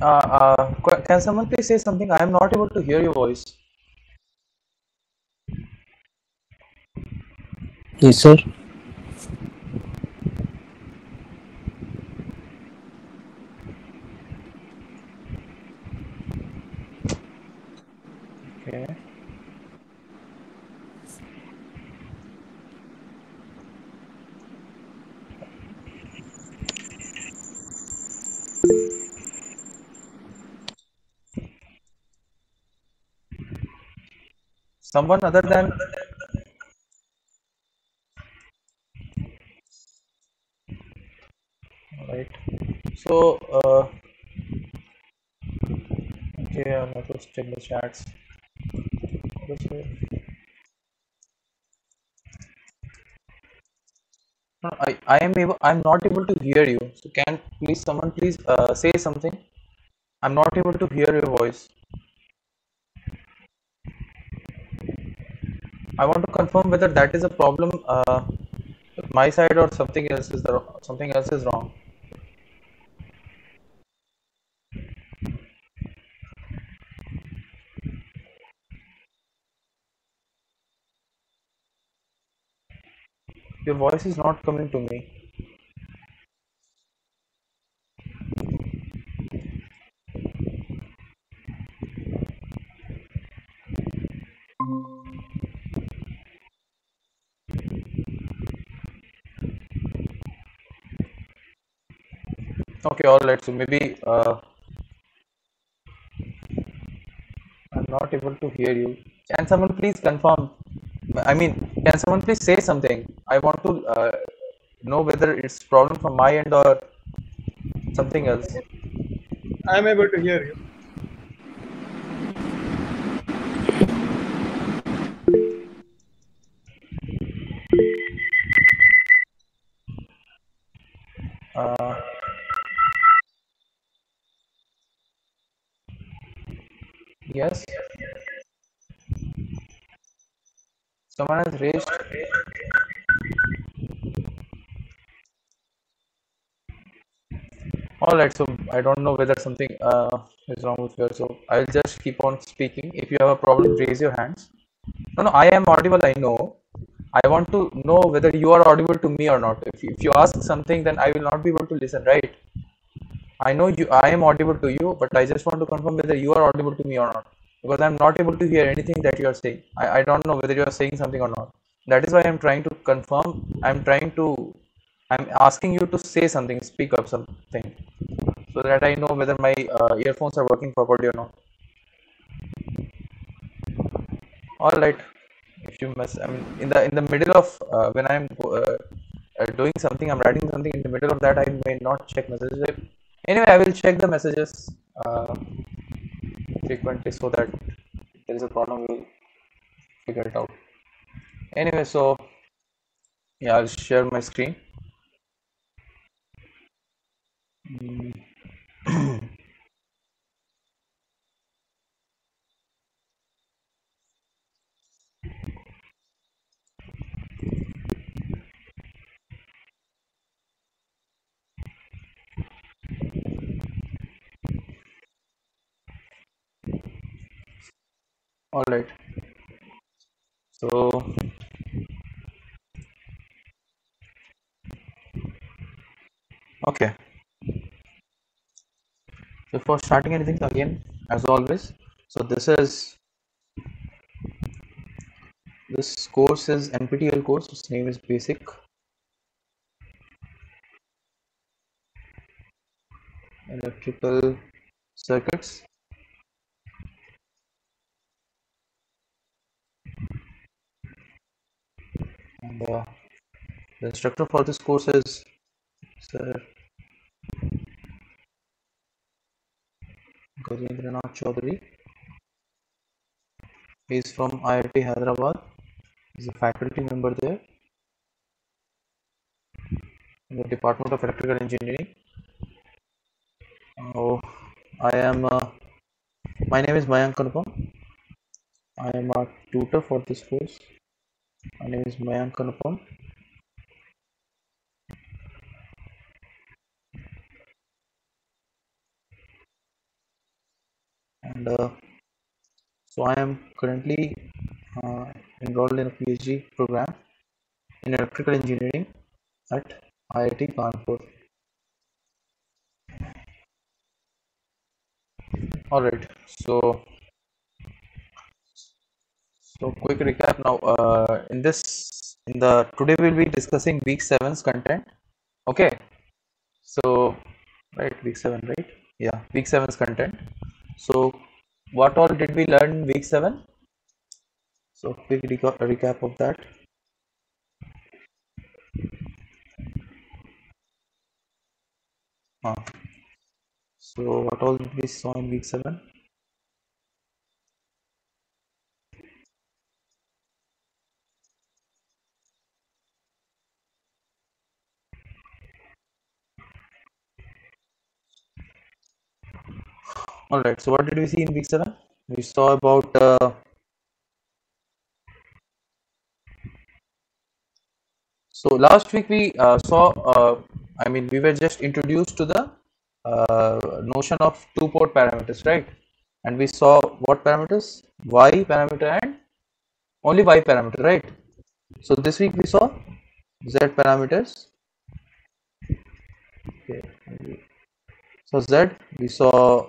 Uh, uh, can someone please say something? I am not able to hear your voice. Yes, sir. Okay. Someone other than right. So, uh, okay, I'm going to check the chats. No, I, I am able. I'm not able to hear you. So, can please someone please uh, say something? I'm not able to hear your voice. I want to confirm whether that is a problem uh, my side or something else is the something else is wrong. Your voice is not coming to me. Okay, all right. So maybe uh, I'm not able to hear you. Can someone please confirm? I mean, can someone please say something? I want to uh, know whether it's problem from my end or something else. I am able to hear you. Uh, yes. Someone has raised. All right. So I don't know whether something uh, is wrong with you. So I'll just keep on speaking. If you have a problem, raise your hands. No, no. I am audible. I know. I want to know whether you are audible to me or not. If if you ask something, then I will not be able to listen, right? I know you. I am audible to you, but I just want to confirm whether you are audible to me or not, because I'm not able to hear anything that you are saying. I, I don't know whether you are saying something or not. That is why I'm trying to confirm. I'm trying to. I'm asking you to say something, speak up something, so that I know whether my uh, earphones are working properly or not. All right. If you must, I mean, in the in the middle of uh, when I'm uh, doing something, I'm writing something. In the middle of that, I may not check messages. Anyway, I will check the messages uh, frequently so that if there is a problem, we'll figure it out. Anyway, so yeah, I'll share my screen. Mm. All right. So okay. So for starting anything again, as always. So this is this course is NPTEL course. Its name is Basic Electrical Circuits. And uh, the instructor for this course is Sir Gajendranath Chaudhary. He is from IIT Hyderabad. He's a faculty member there in the Department of Electrical Engineering. Oh, I am. Uh, my name is Mayank Anupam. I am a tutor for this course. My name is Mayank Anupam. and uh, so I am currently uh, enrolled in a PhD program in electrical engineering at IIT Kanpur. All right, so so quick recap now. Uh, in this, in the today we'll be discussing week seven's content. Okay, so right week seven, right? Yeah, week seven's content. So what all did we learn week seven? So quick reca- recap of that. Uh, so what all we saw in week seven? All right. So what did we see in week seven? We saw about uh, so last week we uh, saw. Uh, I mean, we were just introduced to the Uh, notion of two-port parameters, right? And we saw what parameters? Y parameter and only Y parameter, right? So this week we saw Z parameters. Okay. So Z we saw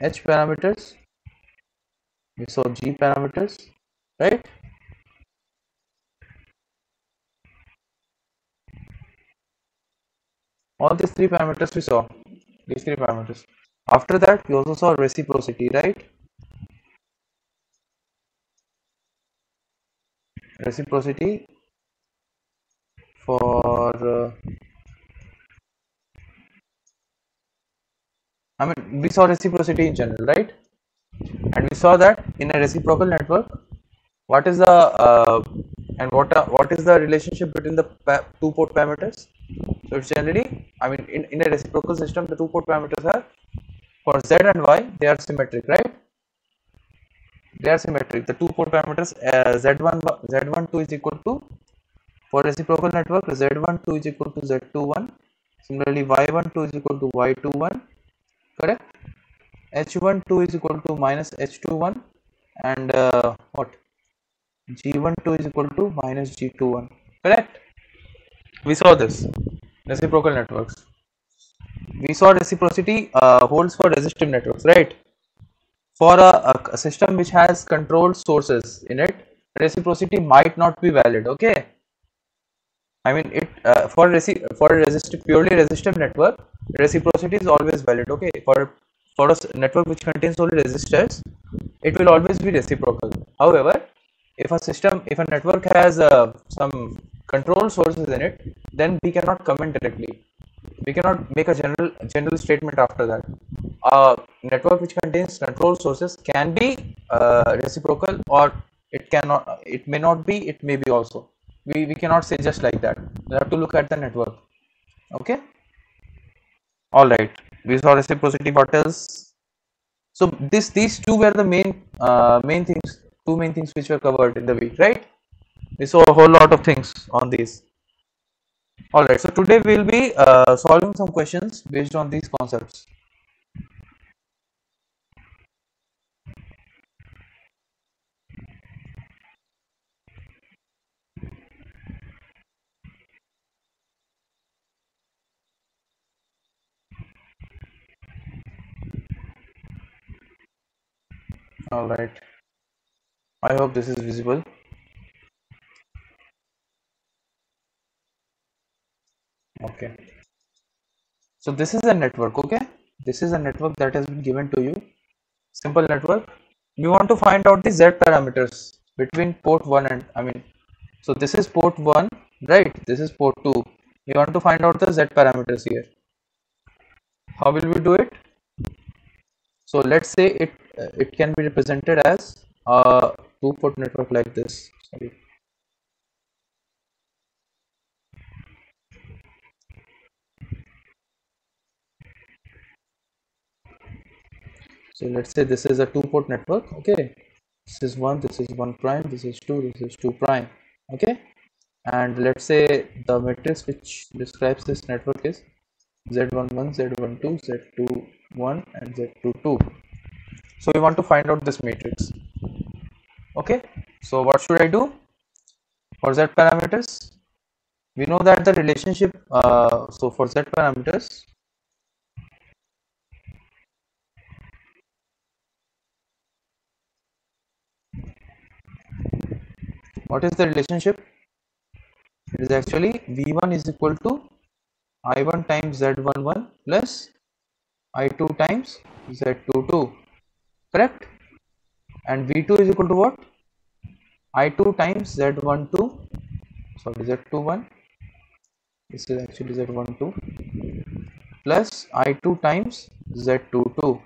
h parameters we saw g parameters right all these three parameters we saw. These three parameters. After that we also saw reciprocity right? Reciprocity for uh, I mean, we saw reciprocity in general, right? And we saw that in a reciprocal network, what is the uh, and what are, what is the relationship between the two port parameters? So it's generally, I mean, in, in a reciprocal system, the two port parameters are for z and y, they are symmetric, right? They are symmetric. The two port parameters uh, z1 z12 is equal to for reciprocal network z12 is equal to z21. Similarly, y12 is equal to y21 correct h12 is equal to minus h21 and uh, what g12 is equal to minus g21 correct? We saw this. Reciprocal networks. We saw reciprocity uh, holds for resistive networks right? For a, a, system which has controlled sources in it reciprocity might not be valid okay? I mean it uh, for resi for resistive purely resistive network reciprocity is always valid okay? For for a network which contains only resistors it will always be reciprocal. However if a system if a network has uh, some control sources in it then we cannot comment directly. We cannot make a general general statement after that. A network which contains control sources can be uh, reciprocal or it cannot it may not be it may be also. We, we cannot say just like that. We have to look at the network. Okay? All right. We saw reciprocity what so this these two were the main uh, main things two main things which were covered in the week right? We saw a whole lot of things on these. All right so today we will be uh, solving some questions based on these concepts. All right i hope this is visible. Okay. So this is a network okay? This is a network that has been given to you. Simple network. You want to find out the z parameters between port 1 and i mean so this is port 1 right? This is port 2 you want to find out the z parameters here. How will we do it? So let's say it uh, it can be represented as a two port network like this. Sorry. So let's say this is a two port network okay? This is one this is one prime this is two this is two prime okay? And let's say the matrix which describes this network is z11 z12 z2 1 and z2 2 so we want to find out this matrix okay. So what should i do for z parameters? We know that the relationship uh, so for z parameters what is the relationship? It is actually v1 is equal to i1 times z11 plus i2 times z22 correct and v2 is equal to what? I2 times z12 sorry z21 this is actually z12 plus i2 times z22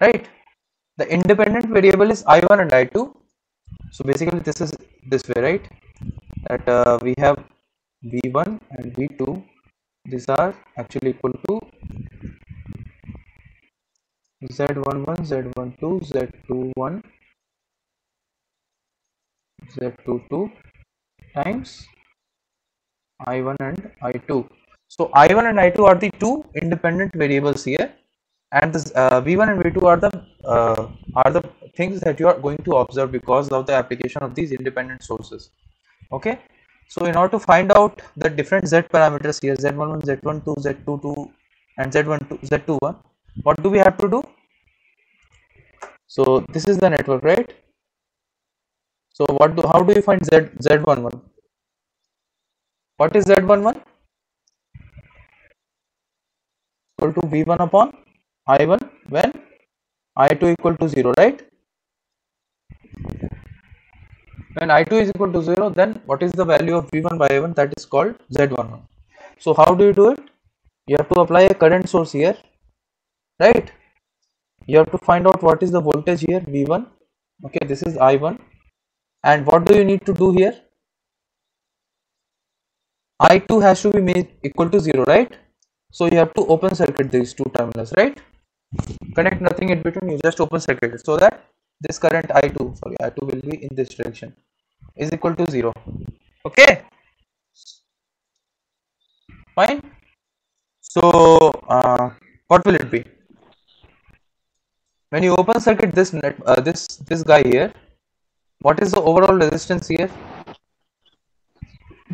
right? The independent variable is i1 and i2 so basically this is this way right? That uh, we have v1 and v2 these are actually equal to z11 z12 z21 z22 times i1 and i2 so i1 and i2 are the two independent variables here. And this uh, v1 and v2 are the uh, are the things that you are going to observe because of the application of these independent sources. Okay? So in order to find out the different z parameters here z11 z12 z22 and z12 z21 what do we have to do? So this is the network right? So what do how do you find z z11 what is z11 equal to v1 upon i1 when i2 equal to 0 right? When i2 is equal to 0 then what is the value of v1 by i1 that is called z11 so how do you do it? You have to apply a current source here right? You have to find out what is the voltage here v1 okay this is i1 and what do you need to do here? I2 has to be made equal to 0 right? So you have to open circuit these two terminals right? Connect nothing in between you just open circuit so that this current i2 sorry i2 will be in this direction is equal to 0 okay? Fine? So uh, what will it be when you open circuit this net uh, this this guy here what is the overall resistance here?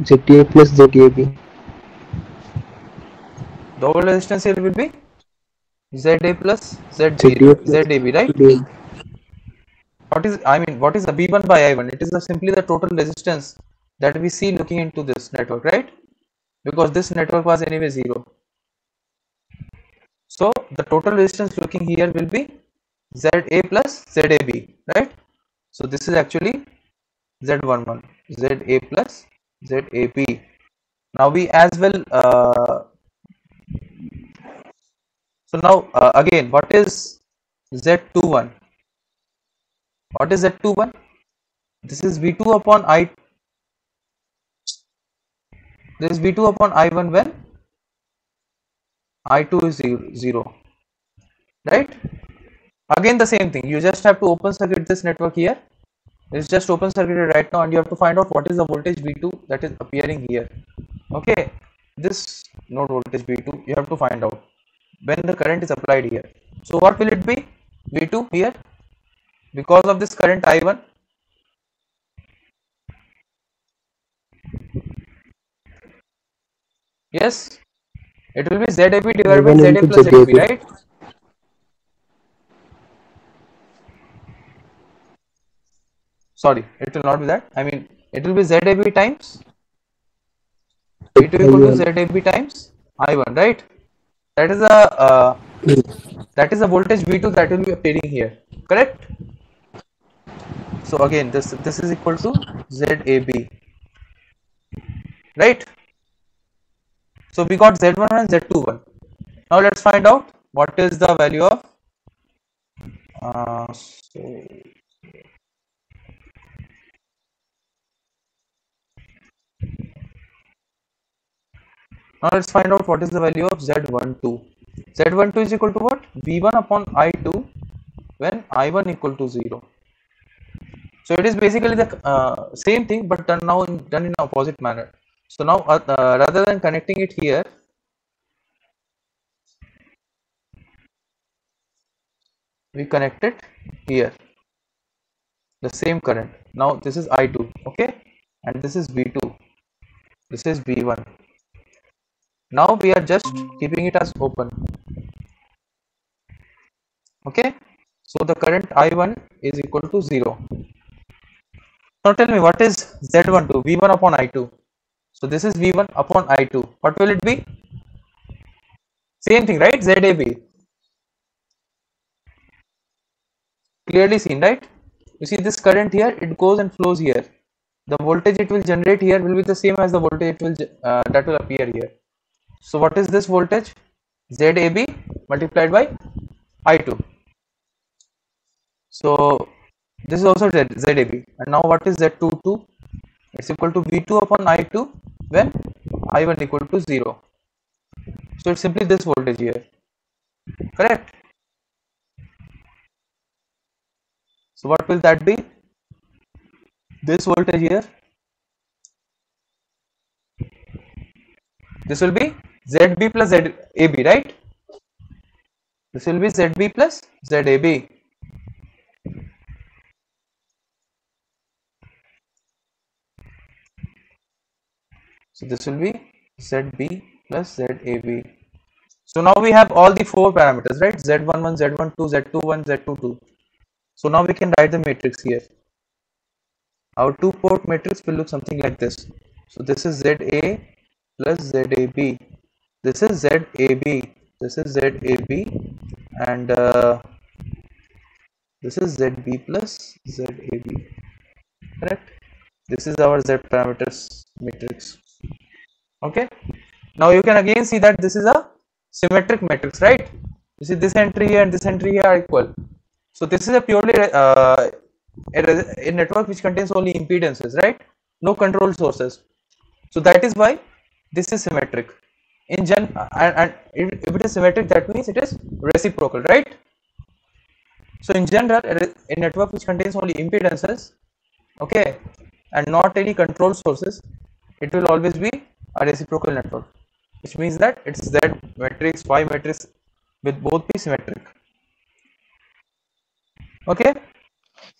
ZA plus ZAB. the overall resistance here will be ZA plus ZA ZAB right? What is i mean what is the b1 by i1 it is the, simply the total resistance that we see looking into this network right? Because this network was anyway zero. So the total resistance looking here will be za plus zab right? So this is actually z11 za plus zab now we as well uh, so now uh, again what is z21 what is z21 this is v2 upon i this is v2 upon i1 when i2 is zero, right again the same thing. You just have to open circuit this network here. It's just open circuited right now and you have to find out what is the voltage v2 that is appearing here. Okay. This node voltage v2 you have to find out when the current is applied here. So what will it be? V2 here. Because of this current i1 yes. It will be zab divided by I1 za plus ZAB. right sorry it will not be that. I mean it will be zab times. V2 equal to I1. zab times i1 right? That is a uh, that is the voltage v2 that will be appearing here correct? So again this this is equal to zab right? So we got z1 and z21 now let's find out what is the value of uh, so now let's find out what is the value of z12 z12 is equal to what? V1 upon i2 when i1 equal to 0 so it is basically the uh, same thing but done now in, done in opposite manner. So now uh, uh, rather than connecting it here we connect it here. The same current. Now this is i2 okay? And this is v2 this is v1 now we are just keeping it as open. Okay? So the current i1 is equal to 0 now tell me what is z12 v1 upon i2 so this is v1 upon i2 what will it be? Same thing right? Zab clearly seen right? You see this current here it goes and flows here. The voltage it will generate here will be the same as the voltage it will uh, that will appear here so what is this voltage? Zab multiplied by i2 so this is also zab and now what is z22 it's equal to v2 upon i2 when i1 equal to 0 so it's simply this voltage here. Correct? So what will that be? This voltage here. This will be zb plus zab right? This will be zb plus zab so this will be zb plus zab so now we have all the four parameters right? Z11 z12 z21 z22 so now we can write the matrix here. Our two port matrix will look something like this. So this is za plus zab this is zab this is zab and uh, this is zb plus zab correct? This is our z parameters matrix. Okay? Now you can again see that this is a symmetric matrix right? You see this entry here and this entry here are equal. So this is a purely uh, a, a network which contains only impedances right? No control sources. So that is why this is symmetric in gen and, and if it is symmetric that means it is reciprocal right? So in general a network which contains only impedances okay and not any control sources it will always be a reciprocal network which means that its z matrix y matrix with both be symmetric. Okay?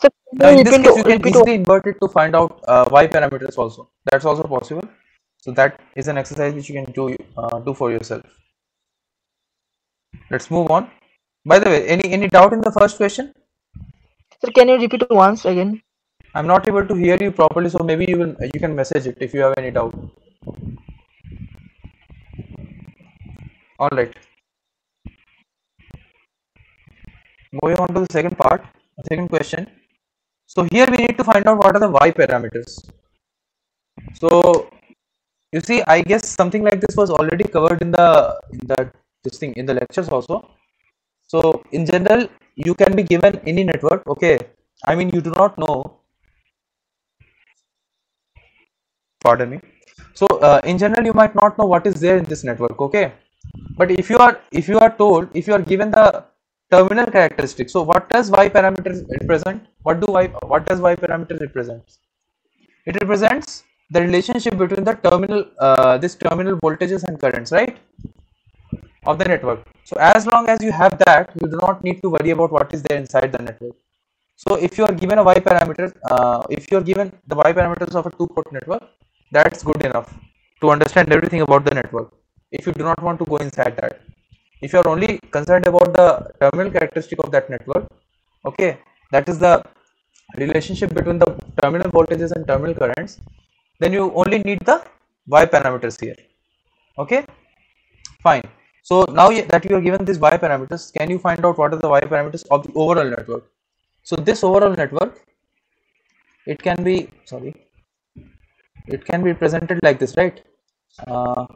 So now in this case you can easily invert it to find out uh, y parameters also. That's also possible so that is an exercise which you can do uh, do for yourself. Let's move on. By the way any any doubt in the first question? Sir, can you repeat it once again? i'm not able to hear you properly so maybe you will you can message it if you have any doubt. All right. Moving on to the second part second question. So here we need to find out what are the y parameters. So you see i guess something like this was already covered in the in the this thing in the lectures also. So in general you can be given any network okay? I mean you do not know. Pardon me. So uh, in general you might not know what is there in this network okay? But if you are if you are told if you are given the terminal characteristics so what does y parameters represent? What do y what does y parameter represents it represents the relationship between the terminal uh, this terminal voltages and currents right of the network. So as long as you have that you do not need to worry about what is there inside the network. So if you are given a y parameter uh, if you are given the y parameters of a two port network that's good enough to understand everything about the network if you do not want to go inside that. If you are only concerned about the terminal characteristic of that network okay that is the relationship between the terminal voltages and terminal currents then you only need the y parameters here. Okay? Fine. So now that you are given these y parameters can you find out what are the y parameters of the overall network? So this overall network it can be sorry it can be presented like this right? Uh,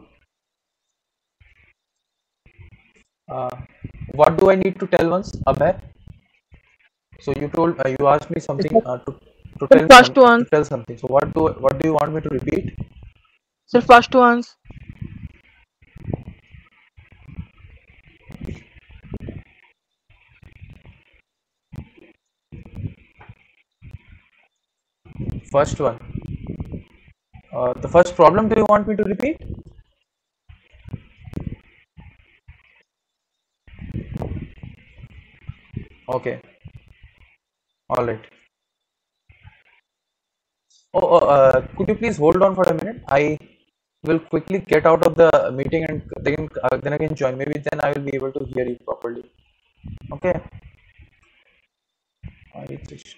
uh, what do I need to tell once, Abhay? So you told uh, you asked me something uh, to to tell first some, one. to tell something. So what do what do you want me to repeat? Sir, first ones. First one. Uh, the first problem. Do you want me to repeat? Okay. All right. Oh, oh, uh, could you please hold on for a minute? I will quickly get out of the meeting and then uh, then I can join. Maybe then I will be able to hear you properly. Okay. I just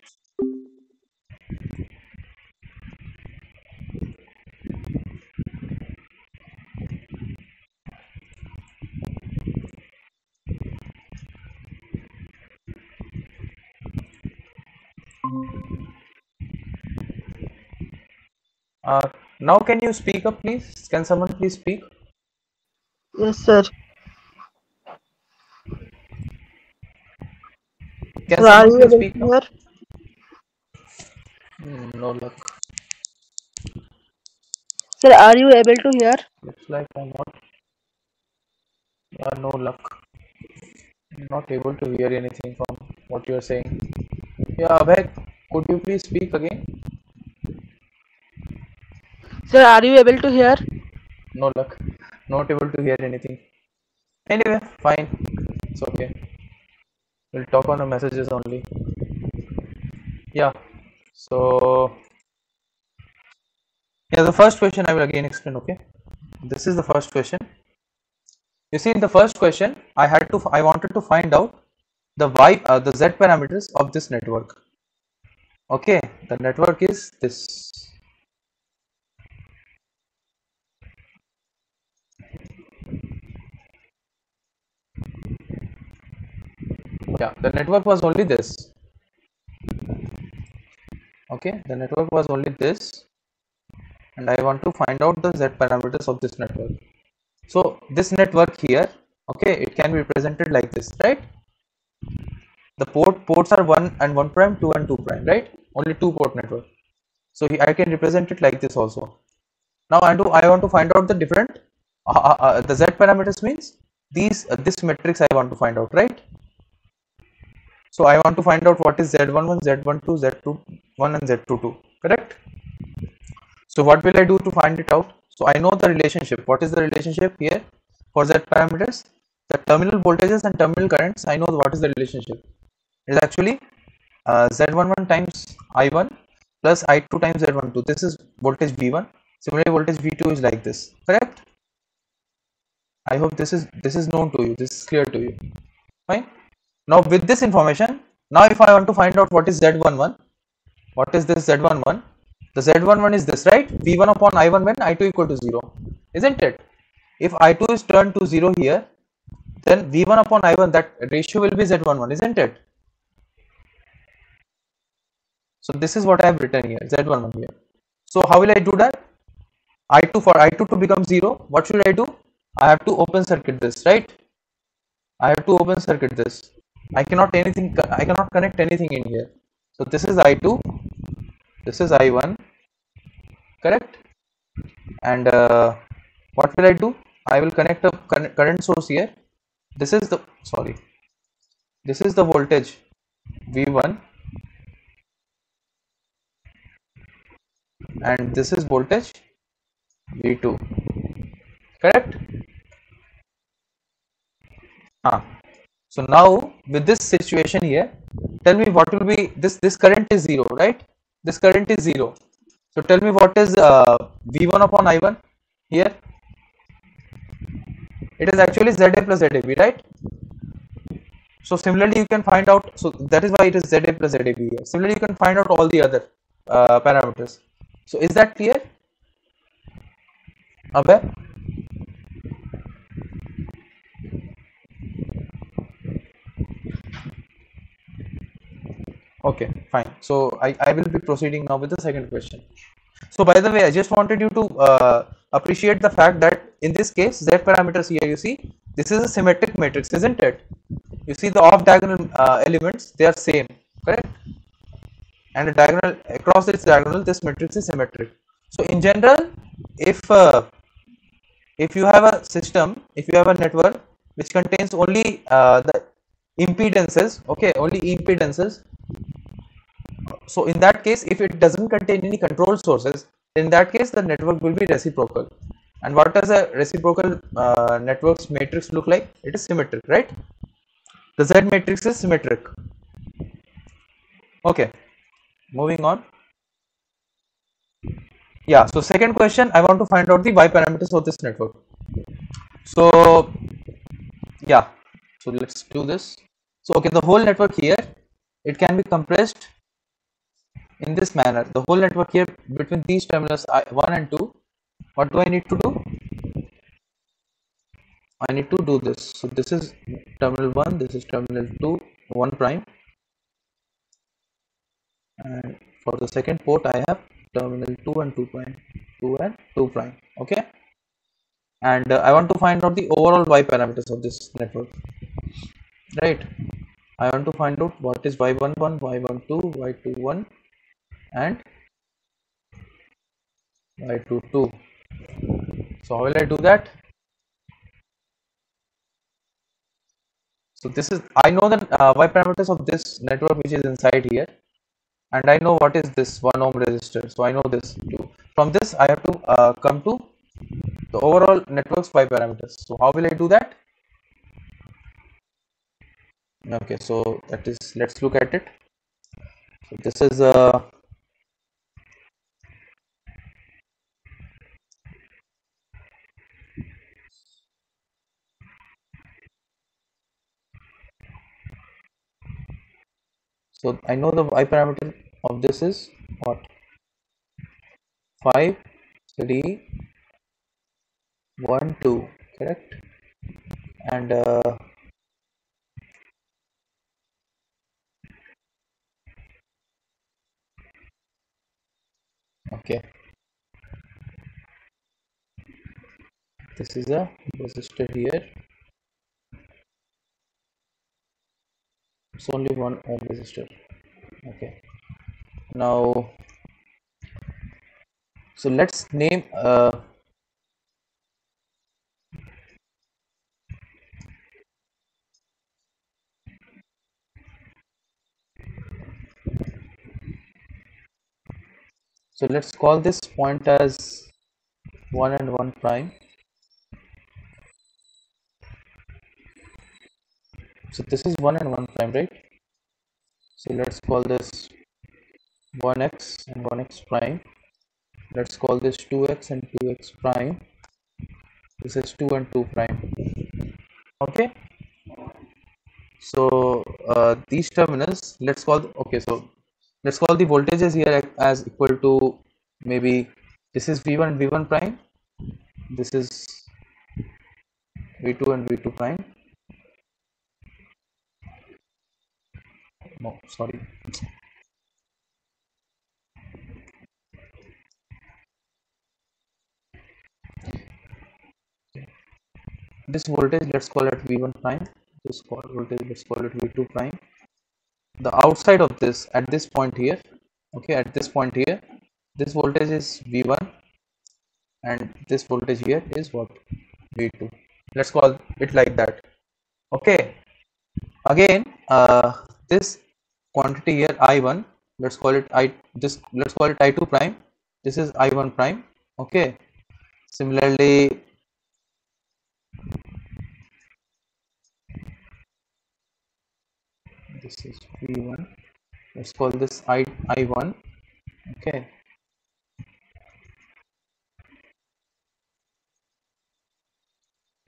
uh, now can you speak up, please? Can someone please speak? Yes, sir. Can are someone you please speak hear? Hmm, no luck. Sir, are you able to hear? Looks like I'm not. Yeah, no luck. I'm not able to hear anything from what you're saying. Yeah, Abhay, could you please speak again? Sir, are you able to hear? No luck. Not able to hear anything. Anyway, fine. It's okay. We'll talk on the messages only. Yeah. So, yeah, the first question I will again explain. Okay. This is the first question. You see, in the first question, I had to, I wanted to find out the y, uh, the z parameters of this network. Okay, the network is this. Yeah, the network was only this. Okay, the network was only this, and I want to find out the z parameters of this network. So this network here, okay, it can be presented like this, right? The port ports are one and one prime, two and two prime, right? Only two port network. So I can represent it like this also. Now I do I want to find out the different uh, uh, uh, the z parameters means these uh, this matrix I want to find out, right? So I want to find out what is z11, z12, z21 and z22, correct? So what will I do to find it out? So I know the relationship. What is the relationship here for Z parameters? The terminal voltages and terminal currents. I know what is the relationship. It is actually uh, Z11 times I1 plus I2 times Z12. This is voltage V1. Similarly, voltage V2 is like this. Correct? I hope this is this is known to you. This is clear to you. Fine. Now with this information, now if I want to find out what is Z11, what is this Z11? The Z11 is this, right? V1 upon I1 when I2 equal to 0, isn't it? If I2 is turned to 0 here, then V1 upon I1, that ratio will be Z11, isn't it? So this is what I have written here, Z11 here. So how will I do that? I2 for I2 to become 0, what should I do? I have to open circuit this, right? I have to open circuit this. I cannot anything, I cannot connect anything in here. So this is I2, this is I1, correct? And uh, what will I do? I will connect a current source here. This is the, sorry, this is the voltage V1 and this is voltage V2, correct? Ah, so now with this situation here, tell me what will be this this current is zero, right? This current is zero. So tell me what is uh, V1 upon I1 here? It is actually ZA plus ZAB, right? So similarly, you can find out. So that is why it is ZA plus ZAB here. Similarly, you can find out all the other uh, parameters. So is that clear? Abhay? Okay, fine. So I, I will be proceeding now with the second question. So by the way, I just wanted you to uh, appreciate the fact that in this case, Z parameters here, you see, this is a symmetric matrix, isn't it? You see the off diagonal uh, elements, they are same, correct? And the diagonal across this diagonal, this matrix is symmetric. So in general, if uh, if you have a system, if you have a network which contains only uh, the impedances, okay, only impedances, so in that case if it doesn't contain any control sources in that case the network will be reciprocal and what does a reciprocal uh, networks matrix look like it is symmetric right the z matrix is symmetric Okay, moving on. Yeah, so second question, I want to find out the y parameters of this network. So, yeah, so let's do this. So, okay, the whole network here, it can be compressed in this manner. The whole network here between these terminals I- 1 and 2, what do I need to do? I need to do this. So, this is terminal 1, this is terminal 2, 1 prime and for the second port I have terminal 2 and 2 prime 2 and 2 prime okay and uh, I want to find out the overall y parameters of this network right I want to find out what is y11 y12 y21 and y22 so how will I do that? So this is I know the uh, y parameters of this network which is inside here. And I know what is this 1 ohm resistor. So I know this too. From this I have to uh, come to the overall network's y parameters. So how will I do that? Okay so that is let's look at it. So this is uh, so I know the y parameter of this is what? 5 3 1 2 correct? And uh, okay. This is a resistor here it's only one ohm resistor okay. Now so let's name uh, so let's call this point as 1 and 1 prime so this is 1 and 1 prime right so let's call this 1x and 1x prime. Let's call this 2x and 2x prime. This is 2 and 2 prime. Okay? So uh, these terminals let's call okay so let's call the voltages here as equal to maybe this is v1 and v1 prime. This is v2 and v2 prime no sorry. This voltage let's call it v1 prime. This voltage let's call it v2 prime. The outside of this at this point here okay at this point here this voltage is v1 and this voltage here is what? V2 let's call it like that. Okay. Again uh, this quantity here i1 let's call it i this let's call it i2 prime. This is i1 prime okay? Similarly this is v1 let's call this i i1 okay?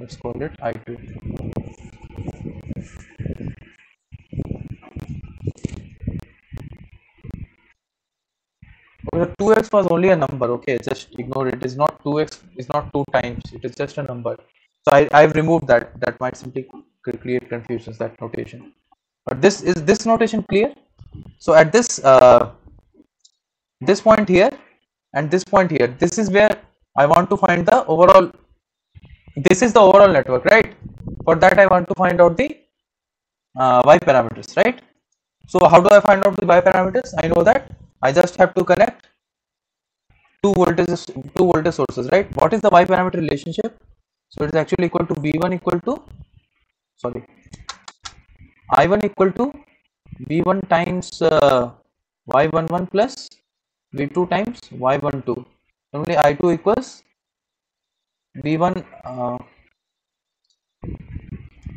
Let's call it i2 the 2x was only a number okay just ignore it it is not 2x it's not 2 times it is just a number. So i i've removed that that might simply create confusions that notation. But this is this notation clear? So at this uh, this point here and this point here this is where i want to find the overall this is the overall network right? For that i want to find out the uh, y parameters right? So how do i find out the y parameters? I know that i just have to connect two voltages two voltage sources right? What is the y parameter relationship? So it is actually equal to v1 equal to sorry i1 equal to v1 times uh, y11 plus v2 times y12 only i2 equals v1 uh,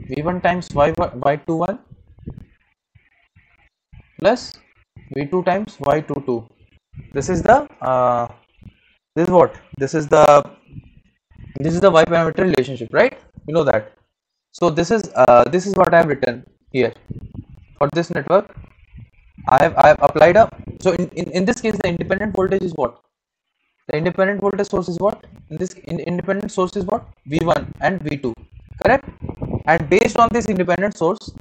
v1 times y y21 plus v2 times y22 this is the uh, this is what? This is the this is the y parameter relationship right? You know that. So this is uh, this is what i have written here for this network. I have i have applied a so in, in in this case the independent voltage is what? The independent voltage source is what? In this in, independent source is what? V1 and v2 correct? And based on this independent source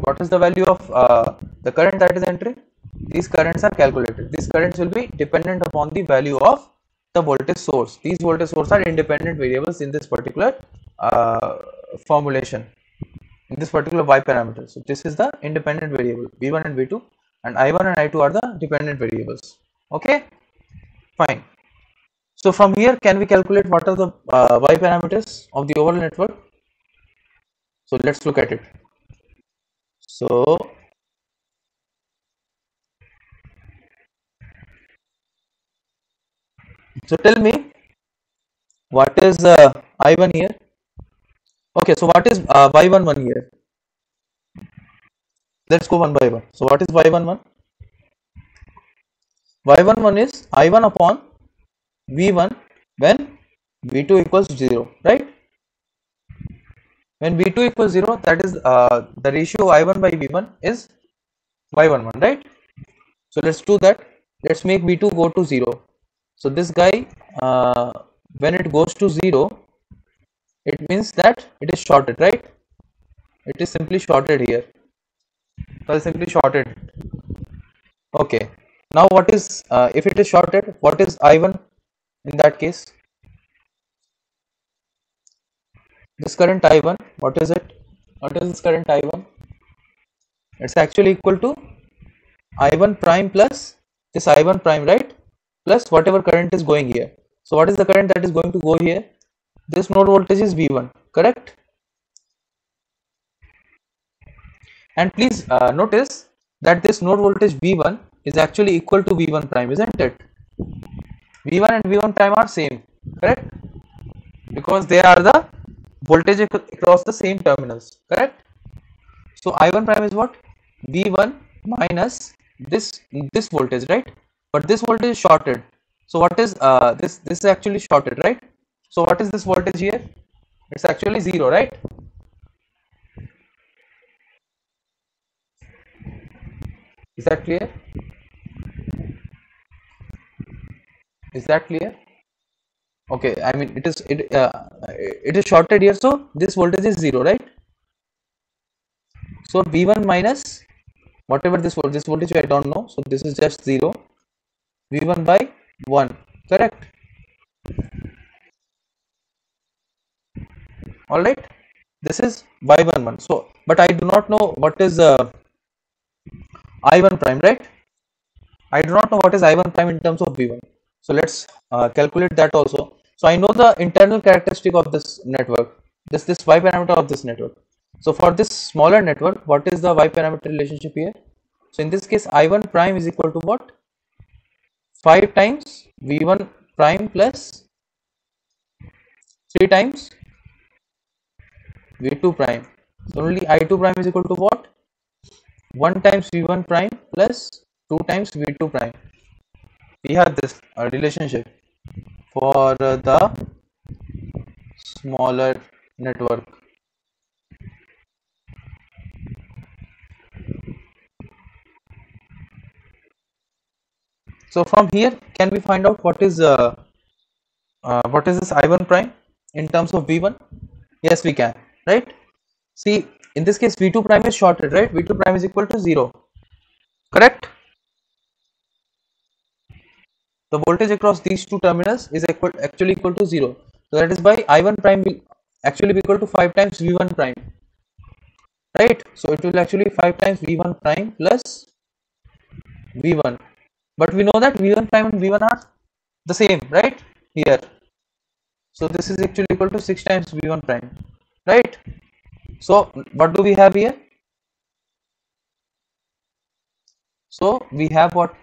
what is the value of uh, the current that is entering these currents are calculated. These currents will be dependent upon the value of the voltage source. These voltage source are independent variables in this particular uh, formulation in this particular y parameter. So this is the independent variable v1 and v2 and i1 and i2 are the dependent variables. Okay? Fine. So from here can we calculate what are the uh, y parameters of the overall network? So let's look at it. So so tell me what is uh, i1 here okay so what is uh, y11 here let's go one by one. So what is y11 y11 is i1 upon v1 when v2 equals 0 right? When v2 equals 0 that is uh, the ratio i1 by v1 is y11 right? So let's do that. Let's make v2 go to 0 so this guy uh, when it goes to 0 it means that it is shorted right? It is simply shorted here. So I'll simply shorted. Okay. Now what is uh, if it is shorted what is i1 in that case? This current i1 what is it? What is this current i1 it's actually equal to i1 prime plus this i1 prime right plus whatever current is going here. So what is the current that is going to go here? This node voltage is v1 correct? And please uh, notice that this node voltage v1 is actually equal to v1 prime isn't it? V1 and v1 prime are same correct? Because they are the voltage ac- across the same terminals correct? So i1 prime is what? V1 minus this this voltage right but this voltage is shorted. So what is uh, this this is actually shorted right? So what is this voltage here? It's actually zero right? Is that clear? Is that clear? Okay i mean it is it uh, it is shorted here. So this voltage is zero right? So v1 minus whatever this voltage this voltage i don't know. So this is just zero v1 by 1 correct. All right. This is y11 so but i do not know what is uh, i1 prime right? I do not know what is i1 prime in terms of v1 so let's uh, calculate that also. So i know the internal characteristic of this network this this y parameter of this network. So for this smaller network what is the y parameter relationship here? So in this case i1 prime is equal to what 5 times v1 prime plus 3 times v2 prime. So only i2 prime is equal to what? 1 times v1 prime plus 2 times v2 prime. We have this uh, relationship for uh, the smaller network so from here can we find out what is uh, uh, what is this i1 prime in terms of v1 yes we can right? See in this case v2 prime is shorted right? V2 prime is equal to 0 correct? The voltage across these two terminals is equal actually equal to 0 so that is why i1 prime will actually be equal to 5 times v1 prime right? So it will actually 5 times v1 prime plus v1 but we know that v1 prime and v1 are the same right? Here. So this is actually equal to 6 times v1 prime right? So what do we have here? So we have what?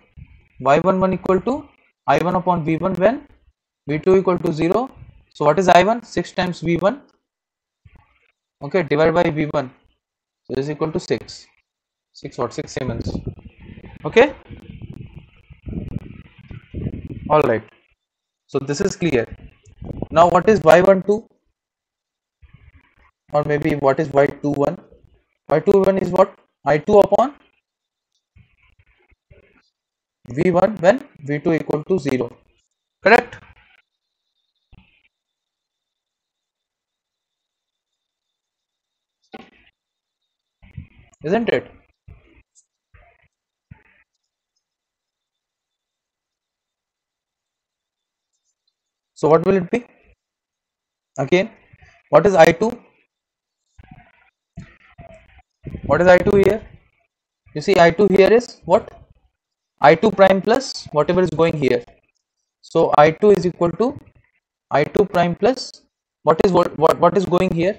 Y11 equal to i1 upon v1 when v2 equal to 0 so what is i1 6 times v1 okay divided by v1 so this is equal to 6 6 what? 6 siemens. Okay all right. So this is clear. Now what is y12 or maybe what is y21 y21 is what? I2 upon v1 when v2 equal to 0 correct? Isn't it so what will it be? Again what is i2 what is i2 here? You see i2 here is what? I2 prime plus whatever is going here. So i2 is equal to i2 prime plus what is what what, what is going here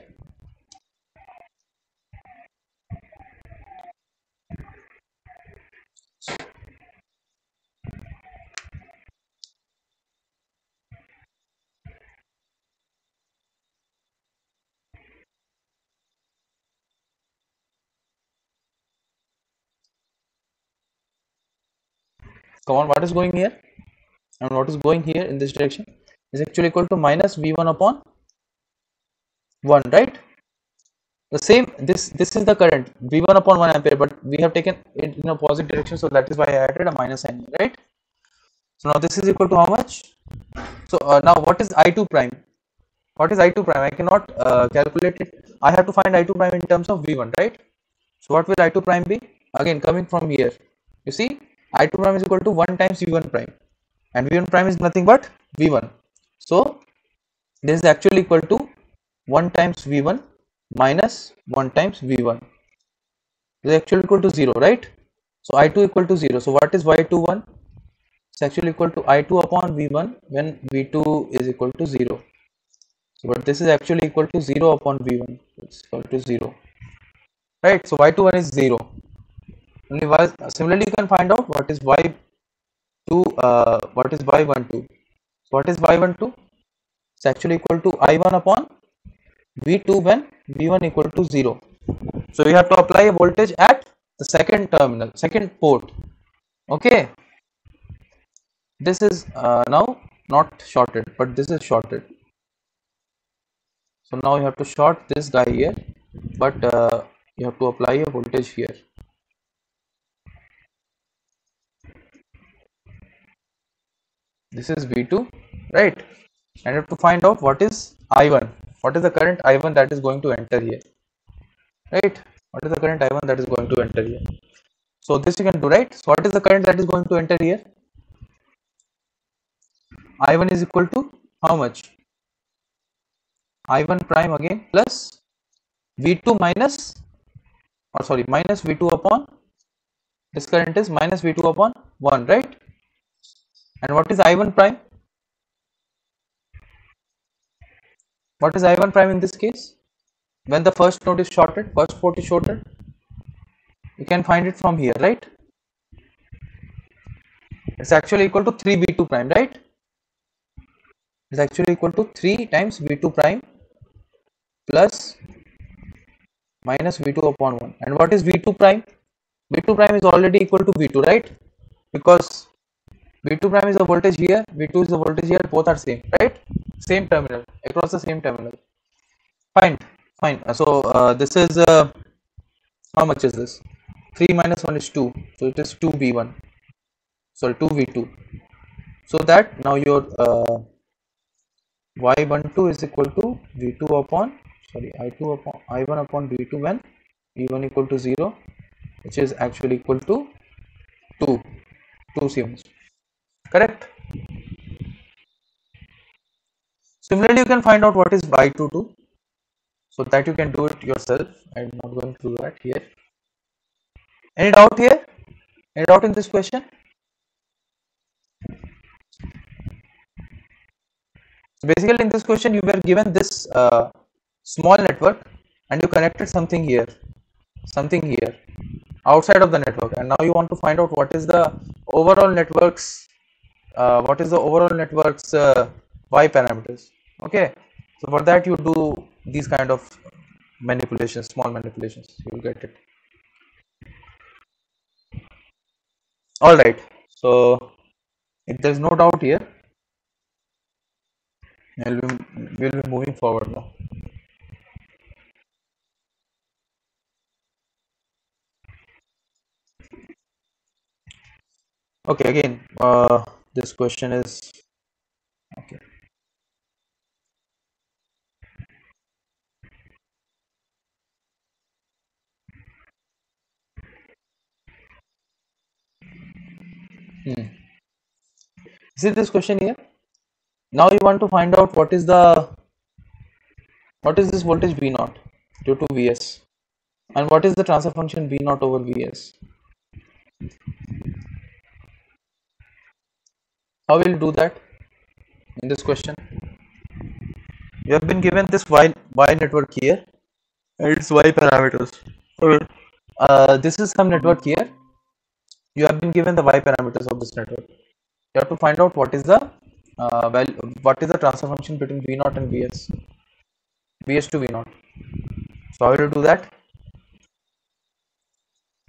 come on what is going here? And what is going here in this direction is actually equal to minus v1 upon 1 right? The same this this is the current. V1 upon 1 ampere but we have taken it in a positive direction so that is why i added a minus sign right? So now this is equal to how much? So uh, now what is i2 prime? What is i2 prime? I cannot uh, calculate it. I have to find i2 prime in terms of v1 right? So what will i2 prime be? Again coming from here. You see i2 prime is equal to 1 times v1 prime. And v1 prime is nothing but v1 so this is actually equal to 1 times v1 minus 1 times v1 is actually equal to 0 right? So i2 equal to 0 so what is y21 it's actually equal to i2 upon v1 when v2 is equal to 0 so but this is actually equal to 0 upon v1 it's equal to 0 right? So y21 is 0 only y similarly you can find out what is y2 uh, what is y12 what is y12 it's actually equal to i1 upon v2 when v1 equal to 0 so you have to apply a voltage at the second terminal second port. Okay? This is uh, now not shorted but this is shorted. So now you have to short this guy here but uh, you have to apply a voltage here this is v2 right? And you have to find out what is i1 what is the current i1 that is going to enter here right? What is the current i1 that is going to enter here? So this you can do right? So what is the current that is going to enter here? I1 is equal to how much? I1 prime again plus v2 minus or sorry minus v2 upon this current is minus v2 upon 1 right and what is i1 prime? What is i1 prime in this case? When the first node is shorted first port is shorted you can find it from here right? It's actually equal to 3 v2 prime right? It's actually equal to 3 times v2 prime plus minus v2 upon 1 and what is v2 prime? V2 prime is already equal to v2 right? Because v2 prime is the voltage here v2 is the voltage here both are same right? Same terminal across the same terminal. Fine fine. Uh, so uh, this is uh, how much is this? 3 minus 1 is 2 so it is 2v1 sorry 2v2 so that now your uh, y12 is equal to v2 upon sorry i2 upon i1 upon v2 when v1 equal to 0 which is actually equal to 2 2 siemens correct? Similarly you can find out what is by y22 so that you can do it yourself. I'm not going to do that here. Any doubt here? Any doubt in this question? So basically in this question you were given this uh, small network and you connected something here something here outside of the network. And now you want to find out what is the overall networks uh, what is the overall networks uh, y parameters okay so for that you do these kind of manipulations small manipulations you will get it All right. So if there's no doubt here, we'll be, we'll be moving forward now. Okay, again, uh, this question is okay. Hmm. See this question here? Now you want to find out what is the what is this voltage V naught due to Vs and what is the transfer function V naught over Vs. How will do that in this question? You have been given this Y, y network here and its Y parameters. Okay. Uh, this is some network here. You have been given the Y parameters of this network. You have to find out what is the uh, well, what is the transfer function between V naught and Vs. Vs to V naught. So how will you do that?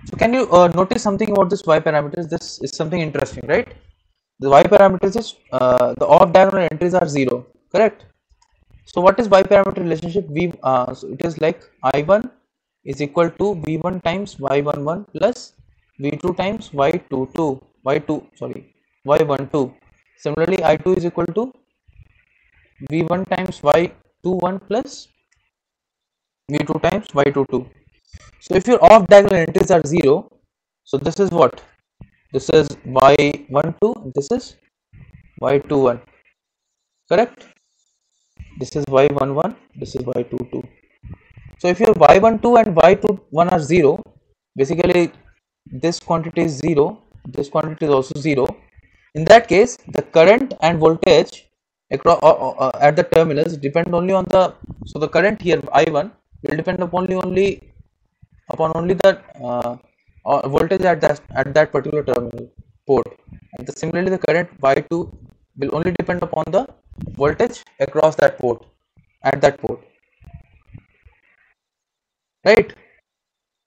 So can you uh, notice something about this Y parameters? This is something interesting, right? The Y parameters is uh, the off diagonal entries are zero, correct? So what is Y parameter relationship? V uh, so it is like I1 is equal to V1 times Y11 plus V2 times Y22 Y2 sorry Y12. Similarly, I2 is equal to V1 times Y21 plus V2 times Y22. So if your off diagonal entries are zero, so this is what? This is Y12, this is Y21, correct? This is Y11, this is Y22. So if your Y12 and Y21 are zero, basically this quantity is zero, this quantity is also zero. In that case, the current and voltage across uh, uh, uh, at the terminals depend only on the so the current here I1 will depend upon only only upon only the uh, uh, voltage at that at that particular terminal port. And the, similarly the current y2 will only depend upon the voltage across that port at that port. Right?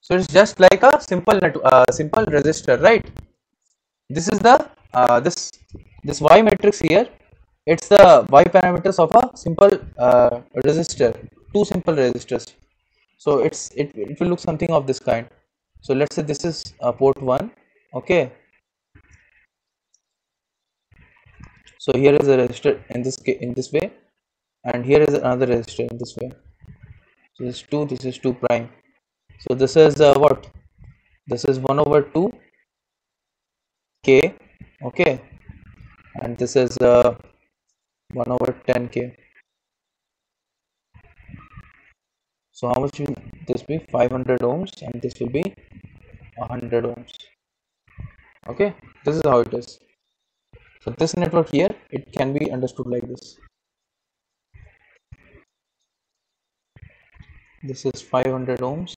So it's just like a simple net uh, simple resistor right? This is the uh, this this y matrix here. It's the y parameters of a simple uh, resistor two simple resistors. So it's it, it will look something of this kind so let's say this is uh, port 1 okay? So here is a resistor in this in this way and here is another resistor in this way. So this is 2 this is 2 prime. So this is uh, what? This is 1 over 2 k okay? And this is uh, 1 over 10 k so how much will this be? 500 ohms and this will be 100 ohms. Okay? This is how it is. So this network here it can be understood like this. This is 500 ohms.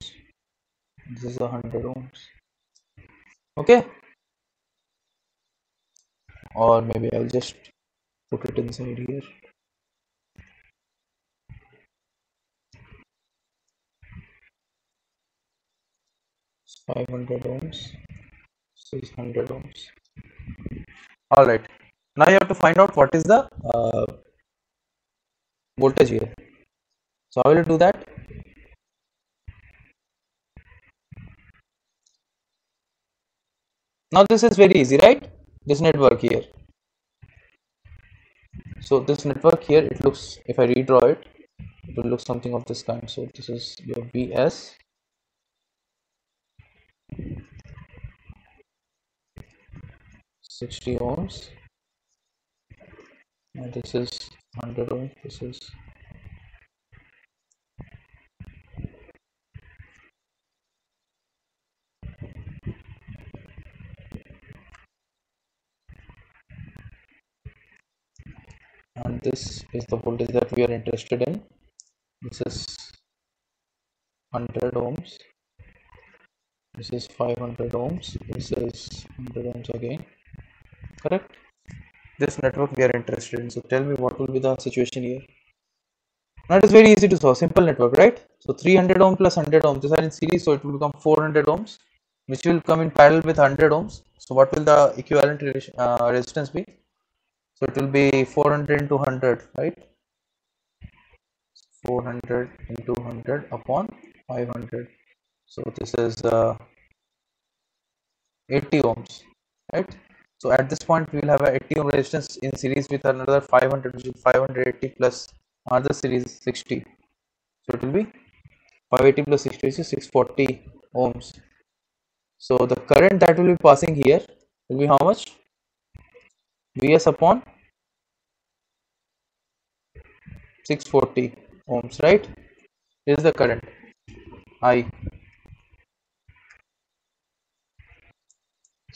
This is 100 ohms. Okay? Or maybe I'll just put it inside here It's 500 ohms 600 ohms. All right. Now you have to find out what is the uh, voltage here. So how will you do that? Now this is very easy right? This network here. So this network here it looks if i redraw it it will look something of this kind. So this is your vs Sixty ohms, and this is hundred ohms. This is and this is the voltage that we are interested in this is 100 ohms this is 500 ohms this is 100 ohms again correct this network we are interested in so tell me what will be the situation here now it is very easy to solve simple network right so 300 ohm plus 100 ohms these are in series so it will become 400 ohms which will come in parallel with 100 ohms. So what will the equivalent uh, resistance be? So it will be 400 into 100, right? 400 into 100 upon 500. So this is uh, 80 ohms, right? So at this point we will have a 80 ohm resistance in series with another 500, which is 580 plus another series 60. So it will be 580 plus 60 is 640 ohms. So the current that will be passing here will be how much? Vs upon 640 ohms, right? This is the current I.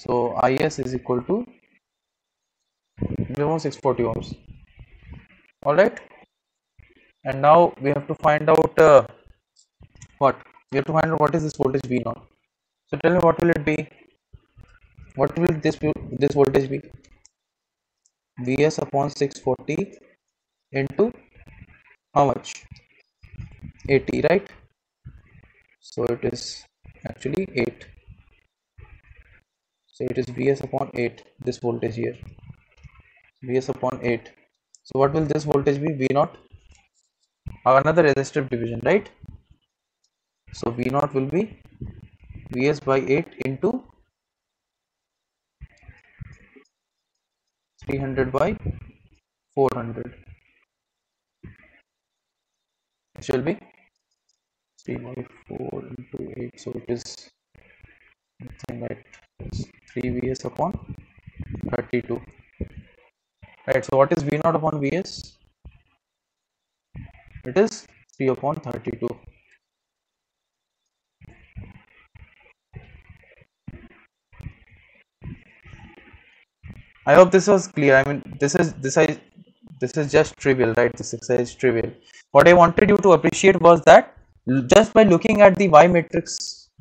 So Is is equal to minimum 640 ohms. All right. And now we have to find out uh, what we have to find out what is this voltage V naught. So tell me what will it be? What will this this voltage be? Vs upon 640 into how much? 80, right? So it is actually 8. So it is Vs upon 8, this voltage here. Vs upon 8. So what will this voltage be? V naught? Another resistive division, right? So V naught will be Vs by 8 into 300 by 400 it shall be 3 by 4 into 8 so it is something like 3 vs upon 32 right so what is v naught upon vs it is 3 upon 32 I hope this was clear. I mean, this is this is this is just trivial, right? This exercise is trivial. What I wanted you to appreciate was that just by looking at the y matrix,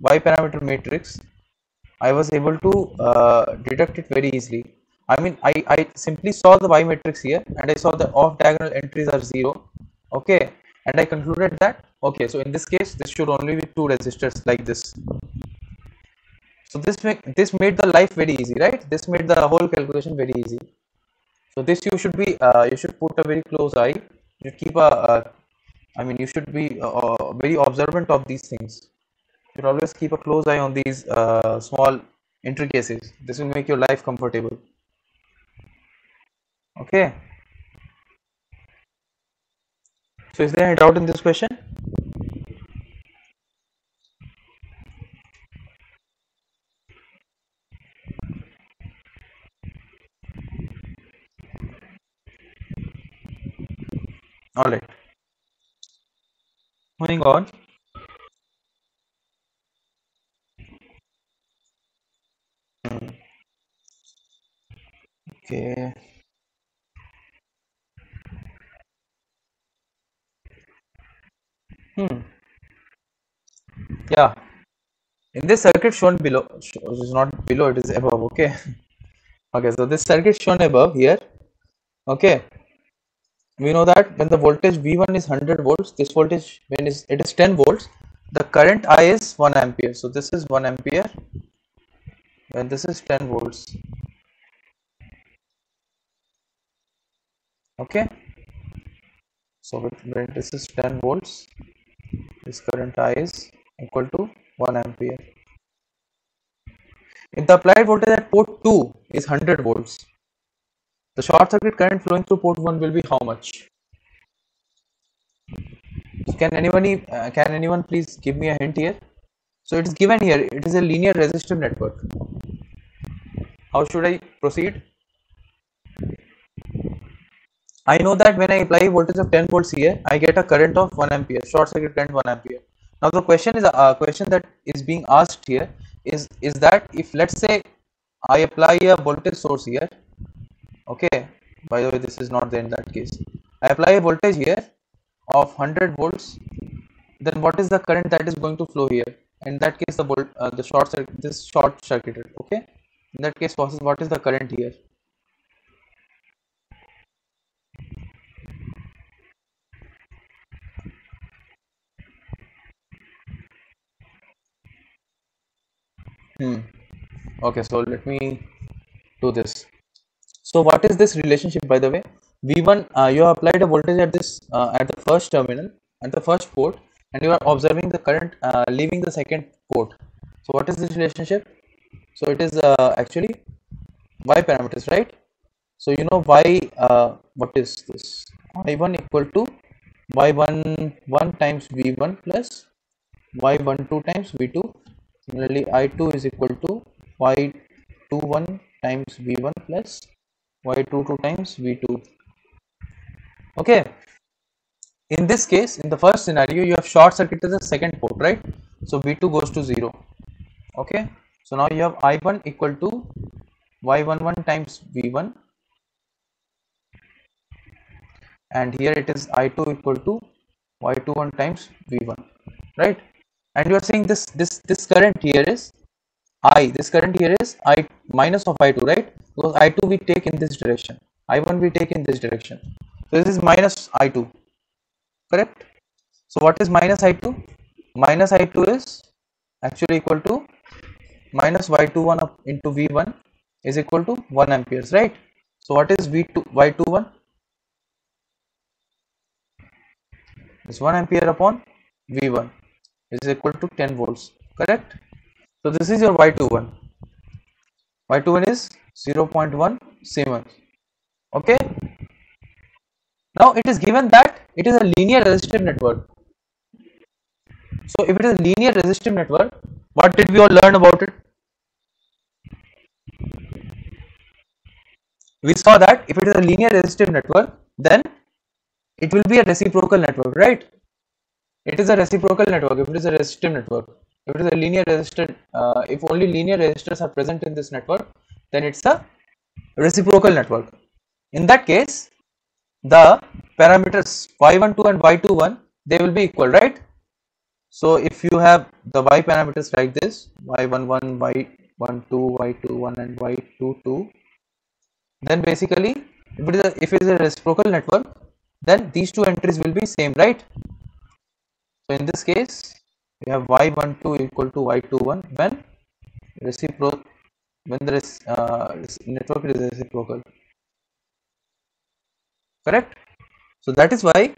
y parameter matrix, I was able to uh, deduct it very easily. I mean, I, I simply saw the y matrix here and I saw the off diagonal entries are zero. Okay, and I concluded that okay, so in this case, this should only be two resistors like this. So this make this made the life very easy right? This made the whole calculation very easy. So this you should be uh, you should put a very close eye. You keep a uh, i mean you should be uh, very observant of these things should always keep a close eye on these uh, small intricacies this will make your life comfortable. Okay? So is there any doubt in this question? All right. Moving on okay hmm. Yeah. In this circuit shown below it is not below it is above okay? Okay so this circuit shown above here okay? We know that when the voltage v1 is 100 volts this voltage when is it is 10 volts the current i is 1 ampere. So this is 1 ampere. When this is 10 volts okay. So with- this is 10 volts this current i is equal to 1 ampere. If the applied voltage at port 2 is 100 volts the short circuit current flowing through port 1 will be how much? Can anyone uh, can anyone please give me a hint here? So it is given here it is a linear resistive network. How should i proceed i know that when i apply voltage of 10 volts here i get a current of 1 ampere short circuit current 1 ampere. Now the question is a uh, question that is being asked here is is that if let's say i apply a voltage source here okay by the way this is not there in that case. I apply a voltage here of 100 volts then what is the current that is going to flow here? In that case the volt uh, the short circuit this short circuited okay? In that case what is what is the current here Hmm. Okay, so let me do this. So what is this relationship by the way? V1, uh, you have applied a voltage at this uh, at the first terminal, at the first port, and you are observing the current uh, leaving the second port. So what is this relationship? So it is uh, actually y parameters, right? So you know y, uh, what is this? y1 equal to y11 times v1 plus y12 times v2 similarly i2 is equal to y21 times v1 plus y22 times v2 okay. In this case in the first scenario you have short circuited the second port right? So v2 goes to 0 okay. So now you have i1 equal to y11 times v1 and here it is i2 equal to y21 times v1 right and you are saying this this this current here is i. This current here is i minus of i2 right? Because i2 we take in this direction. I1 we take in this direction. So this is minus i2 correct? So what is minus i2 minus i2 is actually equal to minus y21 up into v1 is equal to 1 amperes right? So what is v2 y21 is 1 ampere upon v1 is equal to 10 volts correct? So this is your y21 y21 is 0.1 siemens okay? Now it is given that it is a linear resistive network. So if it is a linear resistive network what did we all learn about it? We saw that if it is a linear resistive network then it will be a reciprocal network right it is a reciprocal network. If it is a resistive network if it is a linear resistor uh, if only linear resistors are present in this network then it's a reciprocal network. In that case the parameters y12 and y21 they will be equal right? So if you have the y parameters like this y11 y12 y21 and y22 then basically if it is a, if it is a reciprocal network then these two entries will be same right in this case, we have y12 equal to y21 when reciprocal when the uh, network is reciprocal. Correct? So that is why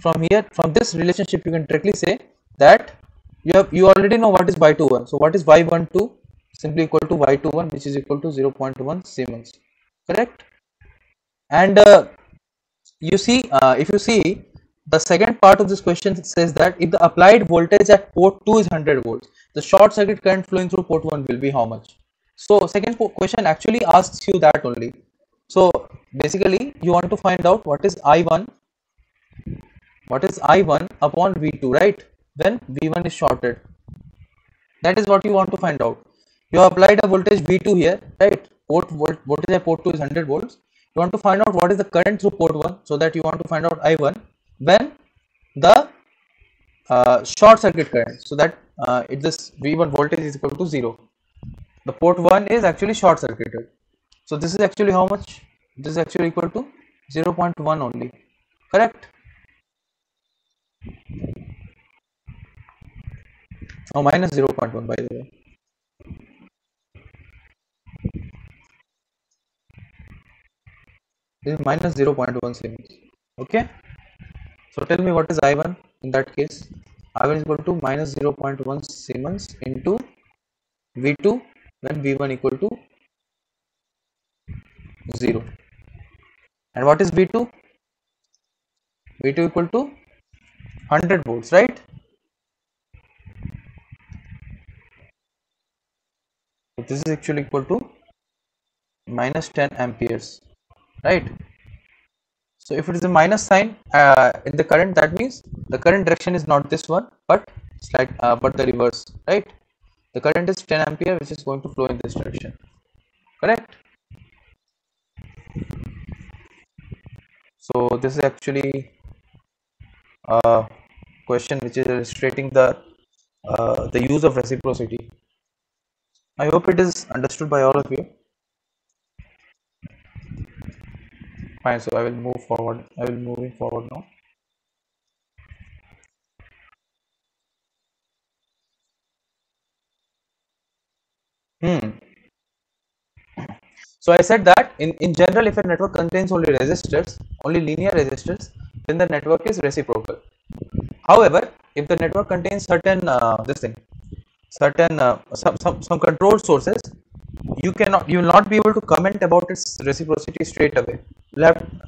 from here from this relationship you can directly say that you have you already know what is y21. So what is y12 simply equal to y21 which is equal to 0.1 Siemens. Correct? And uh, you see uh, if you see the second part of this question says that if the applied voltage at port 2 is 100 volts, the short circuit current flowing through port 1 will be how much? So second question actually asks you that only. So basically you want to find out what is I1, what is I1 upon V2, right? When V1 is shorted. That is what you want to find out. You applied a voltage V2 here, right? Port volt, voltage at port 2 is 100 volts. You want to find out what is the current through port 1 so that you want to find out I1 when the uh, short circuit current so that uh, it this v1 voltage is equal to 0 the port 1 is actually short circuited. So this is actually how much? This is actually equal to 0.1 only. Correct? Oh minus 0.1 by the way. This is minus 0.1 Siemens okay so tell me what is I1 in that case. I1 is equal to minus 0.1 Siemens into V2 when V1 equal to 0. And what is V2? V2 equal to 100 volts, right? So this is actually equal to minus 10 amperes, right? So if it is a minus sign uh, in the current, that means the current direction is not this one, but slight, uh, but the reverse, right? The current is 10 ampere, which is going to flow in this direction, correct? So this is actually a question which is illustrating the uh, the use of reciprocity. I hope it is understood by all of you. Fine so i will move forward i will moving forward now Hmm. So I said that in, in general, if a network contains only resistors, only linear resistors, then the network is reciprocal. However, if the network contains certain uh, this thing, certain uh, some, some some control sources, you cannot you will not be able to comment about its reciprocity straight away.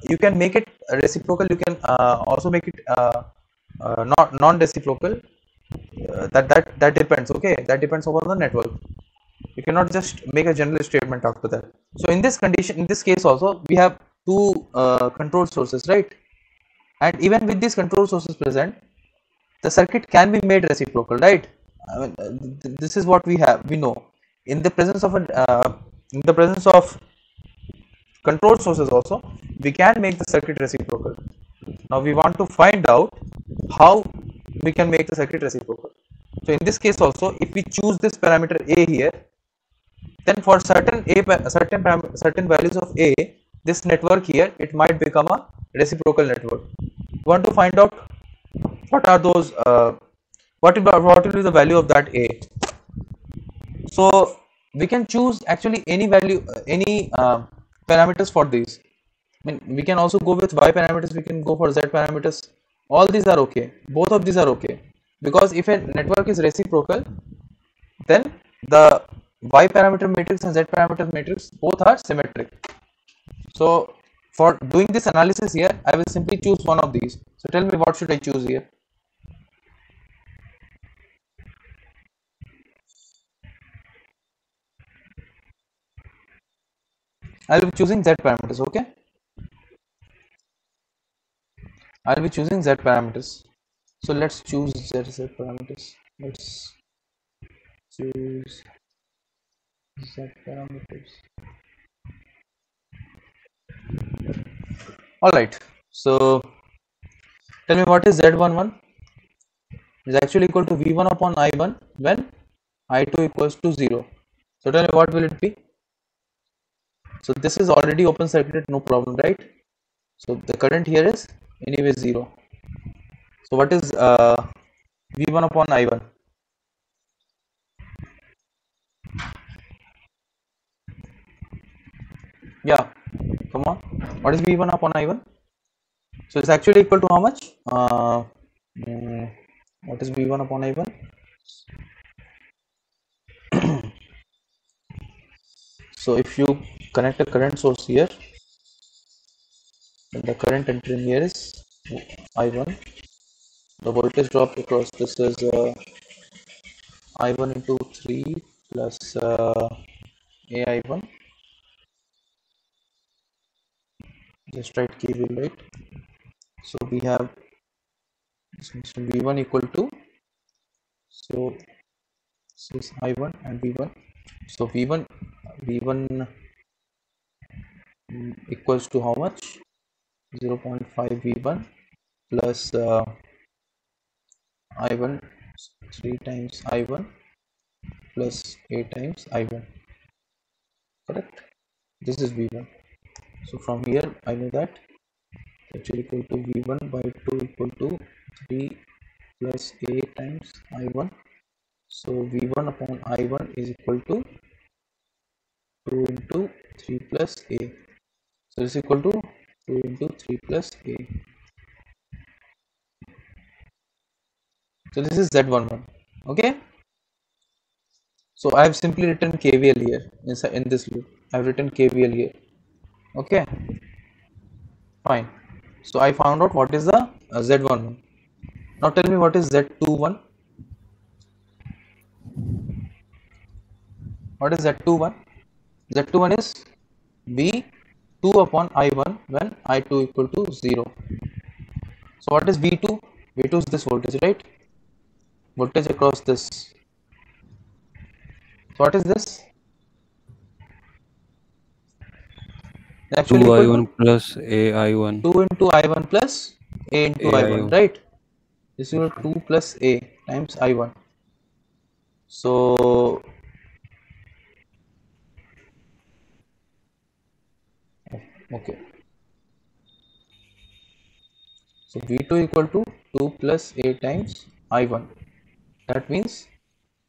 You can make it reciprocal. You can uh, also make it uh, uh, not non-reciprocal. Uh, that that that depends. Okay, that depends upon the network you cannot just make a general statement after that so in this condition in this case also we have two uh, control sources right and even with these control sources present the circuit can be made reciprocal right I mean, uh, th- this is what we have we know in the presence of an uh, in the presence of control sources also we can make the circuit reciprocal. Now we want to find out how we can make the circuit reciprocal. So in this case also if we choose this parameter a here then for certain a certain certain values of a this network here it might become a reciprocal network. We want to find out what are those uh, what what will be the value of that a so we can choose actually any value uh, any uh, parameters for these i mean we can also go with y parameters we can go for z parameters. All these are okay. Both of these are okay. Because if a network is reciprocal then the y parameter matrix and z parameter matrix both are symmetric. So for doing this analysis here i will simply choose one of these. So tell me what should i choose here i'll be choosing z parameters okay? I'll be choosing z parameters. So let's choose z, z parameters. Let's choose z parameters. All right. So tell me what is z11 is actually equal to v1 upon i1 when i2 equals to 0 so tell me what will it be so this is already open circuited no problem right? So the current here is anyway 0 so what is uh, v1 upon i1 yeah come on. What is v1 upon i1 so it's actually equal to how much? Uh, mm, what is v1 upon i1 so if you connect a current source here. Then the current entering here is i1 the voltage drop across this is uh, i1 into 3 plus uh, ai1 just write KVL right. So we have this means v1 equal to so this is i1 and v1 so v1 v1 mm, equals to how much? 0.5 v1 plus uh, i1 3 times i1 plus plus a times i1 correct? This is v1 so from here i know that actually equal to v1 by 2 equal to 3 plus a times i1 so v1 upon i1 is equal to 2 into 3 plus a so this is equal to 2 into 3 plus a. So this is z11 okay? So i have simply written kvl here inside in this loop. I have written kvl here okay? Fine. So i found out what is the uh, z11 now tell me what is z21 what is z21 z21 is v2 upon i1 when i2 equal to 0 so what is v2 v2 is this voltage right? Voltage across this. So what is this? Actually equal to- i1 plus ai1 2 into i1 plus a into i1 AI1. right? This is 2 plus a times i1 so okay. So v2 equal to 2 plus a times i1 that means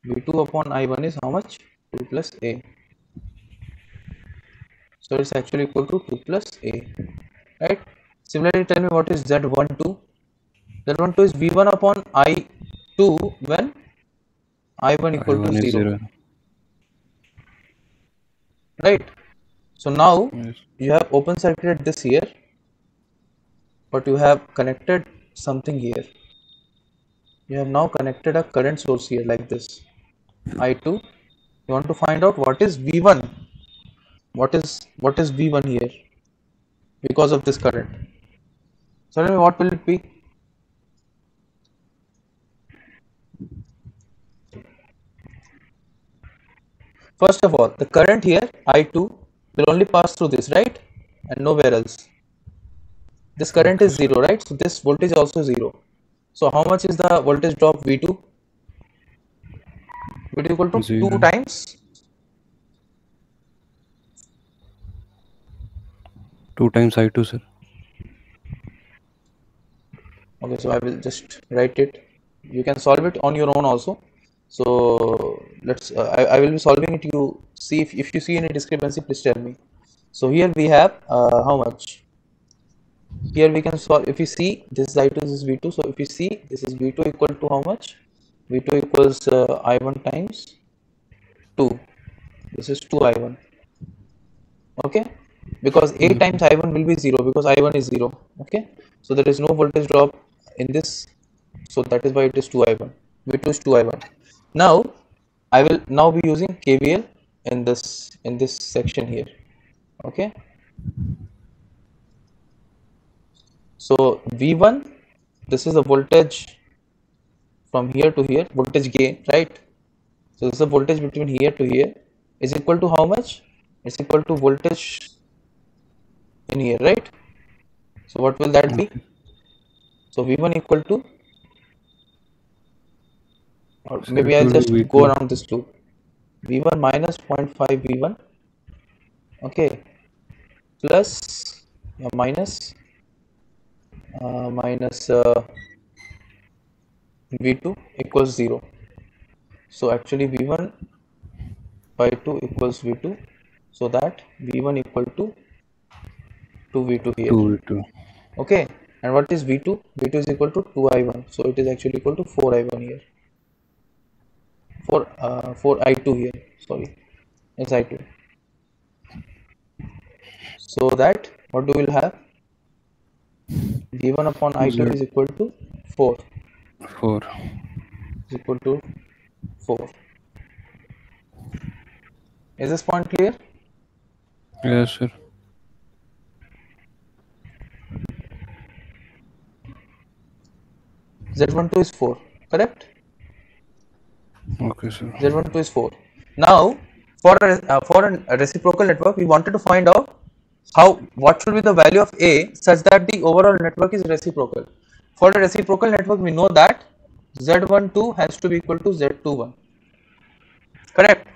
v2 upon i1 is how much? 2 plus a. So it's actually equal to 2 plus a. Right? Similarly tell me what is z12 z12 is v1 upon i2 when i1 equal I1 to 0 zero. right so now Yes. you have open circuited this here but you have connected something here. You have now connected a current source here like this. I2 you want to find out what is v1 what is what is v1 here because of this current? So tell me what will it be? First of all the current here i2 will only pass through this right? And nowhere else. This current is zero right? So this voltage also zero. So how much is the voltage drop? V2 v2 equal to Zero. 2 times? Two times I2, sir. okay so i will just write it. You can solve it on your own also so let's uh, I, I will be solving it you. See if, if you see any discrepancy please tell me. So here we have uh, how much? Here we can solve if you see this is i2 this is v2 so if you see this is v2 equal to how much? V2 equals uh, i1 times 2 this is 2 i1 okay? Because a times i1 will be 0 because i1 is 0 okay? So there is no voltage drop in this. So that is why it is 2 i1 v2 is 2 i1 now i will now be using kvl in this in this section here. Okay? So v1 this is the voltage from here to here voltage gain right? So this is the voltage between here to here. Is equal to how much? It's equal to voltage in here right? So what will that be? So v1 equal to or maybe i'll just V2. go around this loop. V1 minus 0.5 v1 okay. Plus uh, minus uh, minus uh, v2 equals 0 so actually v1 by 2 equals v2 so that v1 equal to 2v2 here. Two V2. okay. And what is v2 v2 is equal to 2i1 so it is actually equal to 4i1 here 4 uh, 4i2 here. Sorry. It's i2 so that what do we'll have? V1 upon i2 Zero. is equal to 4 Four. is equal to 4 is this point clear? Yes, sir. z12 is 4 correct Okay, sir. Z1, 2 is 4. Now, for a, uh, for a reciprocal network, we wanted to find out how what should be the value of A such that the overall network is reciprocal. For a reciprocal network, we know that Z12 has to be equal to Z21. Correct.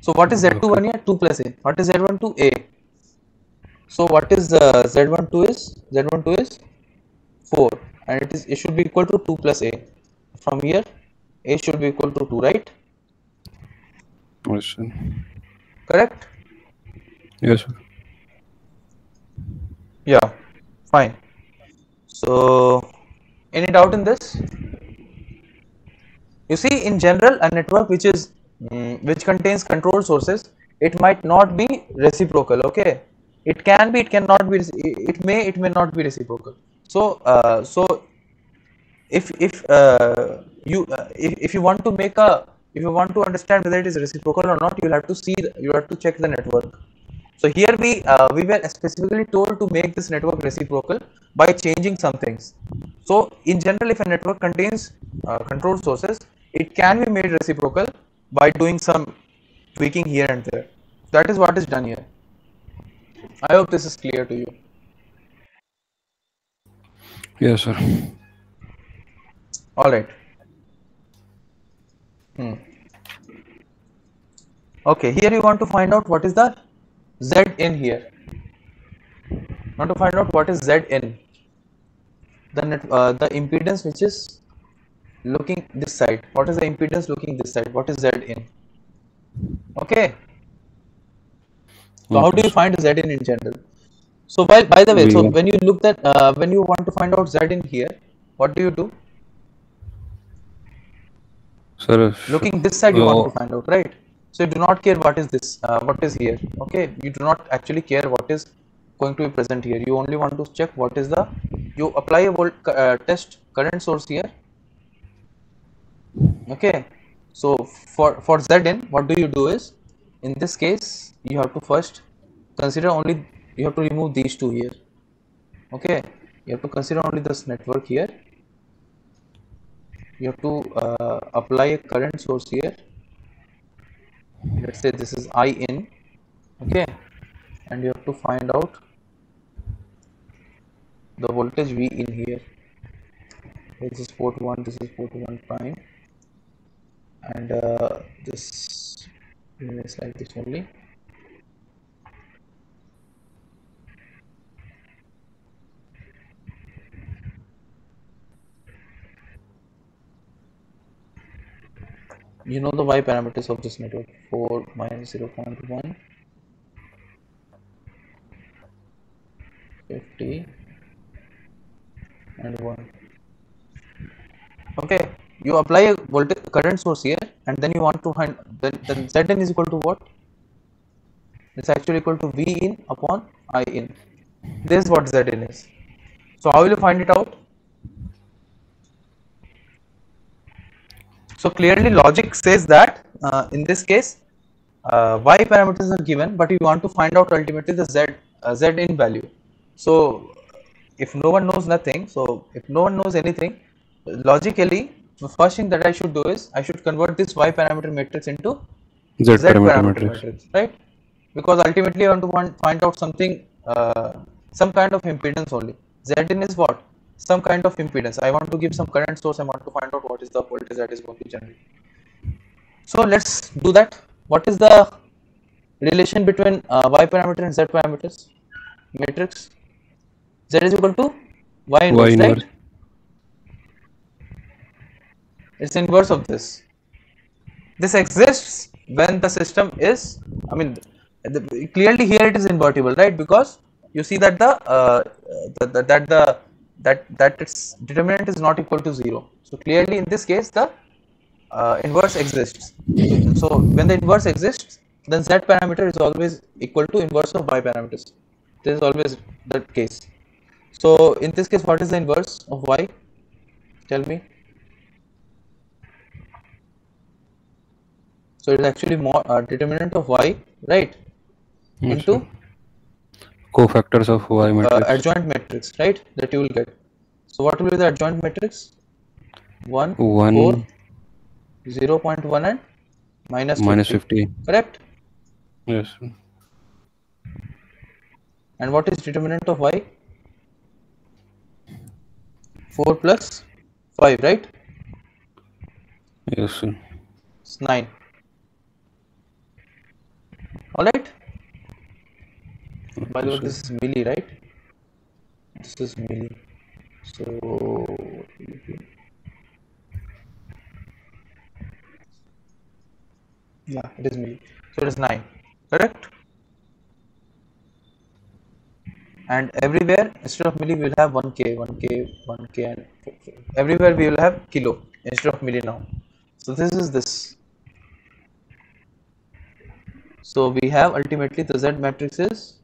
So, what is Z21 here? 2 plus A. What is Z12? A. So, what is uh, Z12 is? Z12 is 4 and it is it should be equal to 2 plus A. From here, A should be equal to 2, right? Yes, sir. Correct? Yes, sir. Yeah, fine. So, any doubt in this? You see, in general, a network which is mm, which contains control sources, it might not be reciprocal. Okay, it can be, it cannot be, it may, it may not be reciprocal. So, uh, so if if uh, you uh, if, if you want to make a if you want to understand whether it is reciprocal or not, you'll have to see you have to check the network. So here we uh, we were specifically told to make this network reciprocal by changing some things. So in general, if a network contains uh, control sources, it can be made reciprocal by doing some tweaking here and there. That is what is done here. I hope this is clear to you. Yes, sir. All right. Hmm. Okay, here you want to find out what is the Z in here. Want to find out what is Z in. The net, uh, the impedance which is looking this side. What is the impedance looking this side? What is Z in? Okay. So how do you find Z in in general? So by by the way, so when you look that uh, when you want to find out Z in here, what do you do? Sir, if- Looking this side, you want Oh. to find out, right? So you do not care what is this, uh, what is here. Okay, you do not actually care what is going to be present here. You only want to check what is the. You apply a volt uh, test current source here. Okay, so for for Zn, what do you do is, in this case, you have to first consider only. You have to remove these two here. Okay, you have to consider only this network here you have to uh, apply a current source here. Let's say this is i in okay? And you have to find out the voltage v in here. This is port 1 this is port 1 prime. And uh, this is like this only you know the y parameters of this network 4 minus 0 0.1 50 and 1 okay you apply a voltage current source here and then you want to find then, then zn is equal to what? It's actually equal to v in upon i in. This is what zn is. So how will you find it out So clearly logic says that uh, in this case uh, y parameters are given but we want to find out ultimately the z uh, z in value. So if no one knows nothing so if no one knows anything logically the first thing that I should do is I should convert this y parameter matrix into Z, z parameter, parameter matrix. matrix right because ultimately I want to find, find out something uh, some kind of impedance only z in is what some kind of impedance. I want to give some current source I want to find out what is the voltage that is going to generate. So let's do that. What is the relation between uh, y parameter and z parameters? Matrix. Z is equal to y inverse, Y inverse. right it's inverse of this. This exists when the system is i mean the, clearly here it is invertible right? Because you see that the, uh, the, the that the that that its determinant is not equal to zero. So clearly in this case the uh, inverse exists. So when the inverse exists then z parameter is always equal to inverse of y parameters. This is always the case. So in this case what is the inverse of y? Tell me. So it is actually more uh, determinant of y right Yes, into sir. Cofactors of Y uh, matrix. adjoint matrix right that you will get so what will be the adjoint matrix 1 One 4 0.1 and minus minus 50 50. correct Yes. and what is determinant of y 4 plus 5 right Yes. sir. it's 9 all right by the way this is milli right? This is milli so yeah. it is milli so it is 9 correct? And everywhere instead of milli we will have 1k 1k 1k and everywhere we will have kilo instead of milli now. So this is this. So we have ultimately the z matrix is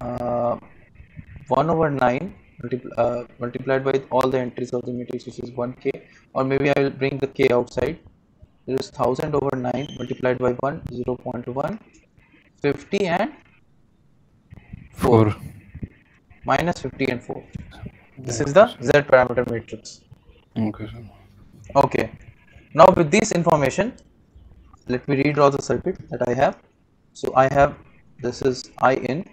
uh, 1 over 9 multipl uh, multiplied by all the entries of the matrix which is 1k or maybe I will bring the k outside. There is 1000 over 9 multiplied by 1 0 0.1 50 and 4 Four. minus 50 and 4 this is the z parameter matrix. Okay, sir. okay. Now with this information let me redraw the circuit that I have. So I have this is I in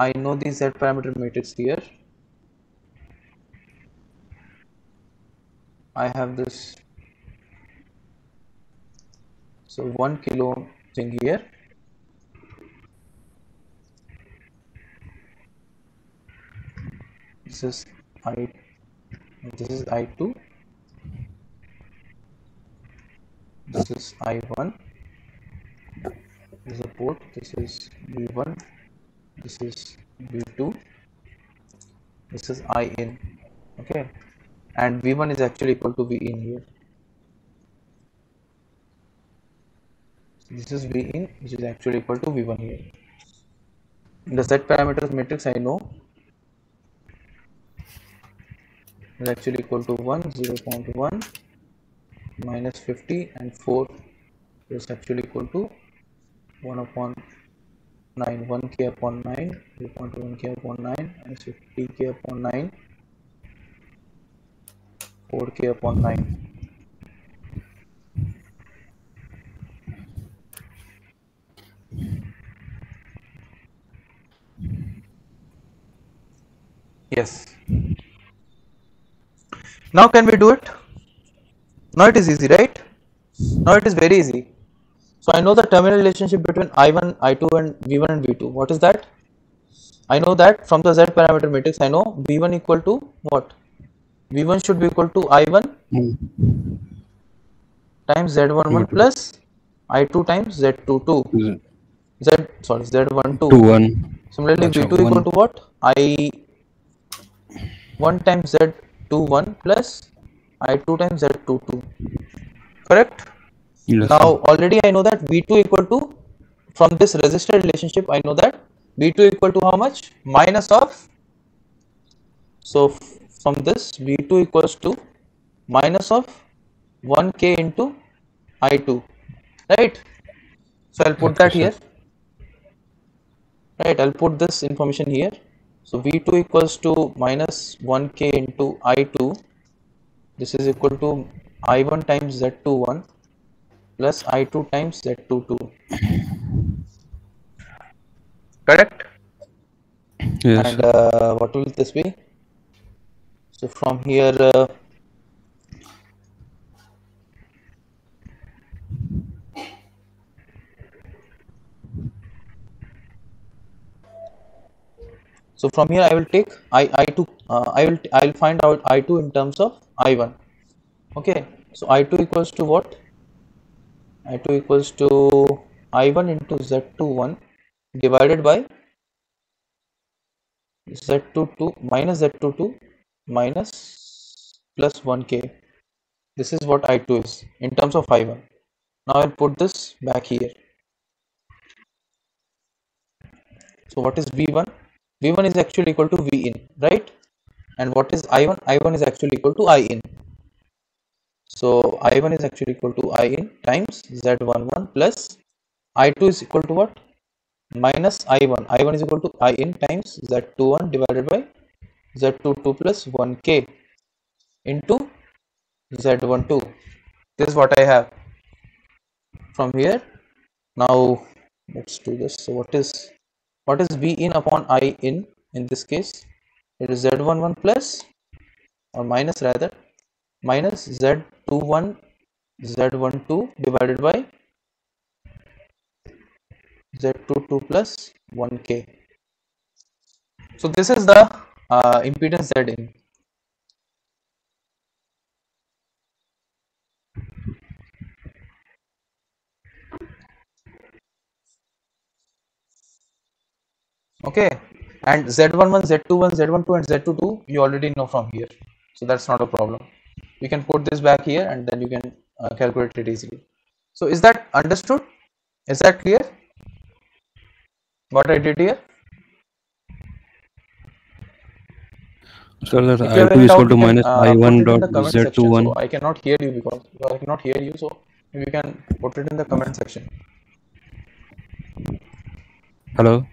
I know the z parameter matrix here. I have this. So 1 kilo thing here. This is I this is I2 this is I1 this is a port. This is V1 this is V2 this is I in okay. And V1 is actually equal to V in here. So this is V in which is actually equal to V1 here. The Z parameters matrix I know. Is actually equal to 1 0 0.1 minus 50 and 4 is actually equal to 1 upon 9 1 k upon 9 0.1 k upon 9 and 50 k upon 9 4 k upon 9 yes. Now can we do it? Now it is easy right? Now it is very easy so i know the terminal relationship between i1 i2 and v1 and v2 what is that i know that from the z parameter matrix i know v1 equal to what v1 should be equal to i1 Mm. times z11 V2. plus i2 times z22 Z- z sorry z12 Two one. Similarly, Acha, V2 equal to what? I 1 times Z21 plus I2 times Z22. Correct? Now, already I know that V2 equal to, from this resistor relationship, I know that V2 equal to how much? Minus of, so from this V2 equals to minus of 1K into I2. Right? So, I'll put Okay, that here right i'll put this information here so v2 equals to minus 1k into i2 this is equal to i1 times z21 plus i2 times z22 correct? Yes. and uh, what will this be? So from here uh, so from here i will take i i2 uh, i will i'll find out i2 in terms of i1 okay. So i2 equals to what i2 equals to i1 into z21 divided by z22 minus z22 minus plus 1k this is what i2 is in terms of i1 now i'll put this back here. So what is v1 v1 is actually equal to v in right? And what is i1 i1 is actually equal to i in so i1 is actually equal to i in times z11 plus i2 is equal to what? Minus i1 i1 is equal to i in times z21 divided by z22 plus 1k into z12 this is what i have from here. Now let's do this. So what is what is V in upon i in in this case? It is z11 plus or minus rather minus z21 z12 divided by z22 plus 1k so this is the uh, impedance z in. Okay and z11 z21 z12 and z22 you already know from here. So that's not a problem you can put this back here and then you can uh, calculate it easily. So is that understood? Is that clear? What i did here? Sir, that if have I2 is equal to can minus uh, I1 dot the comment section. Z21. so i cannot hear you because i cannot hear you. So you can put it in the comment section. Hello?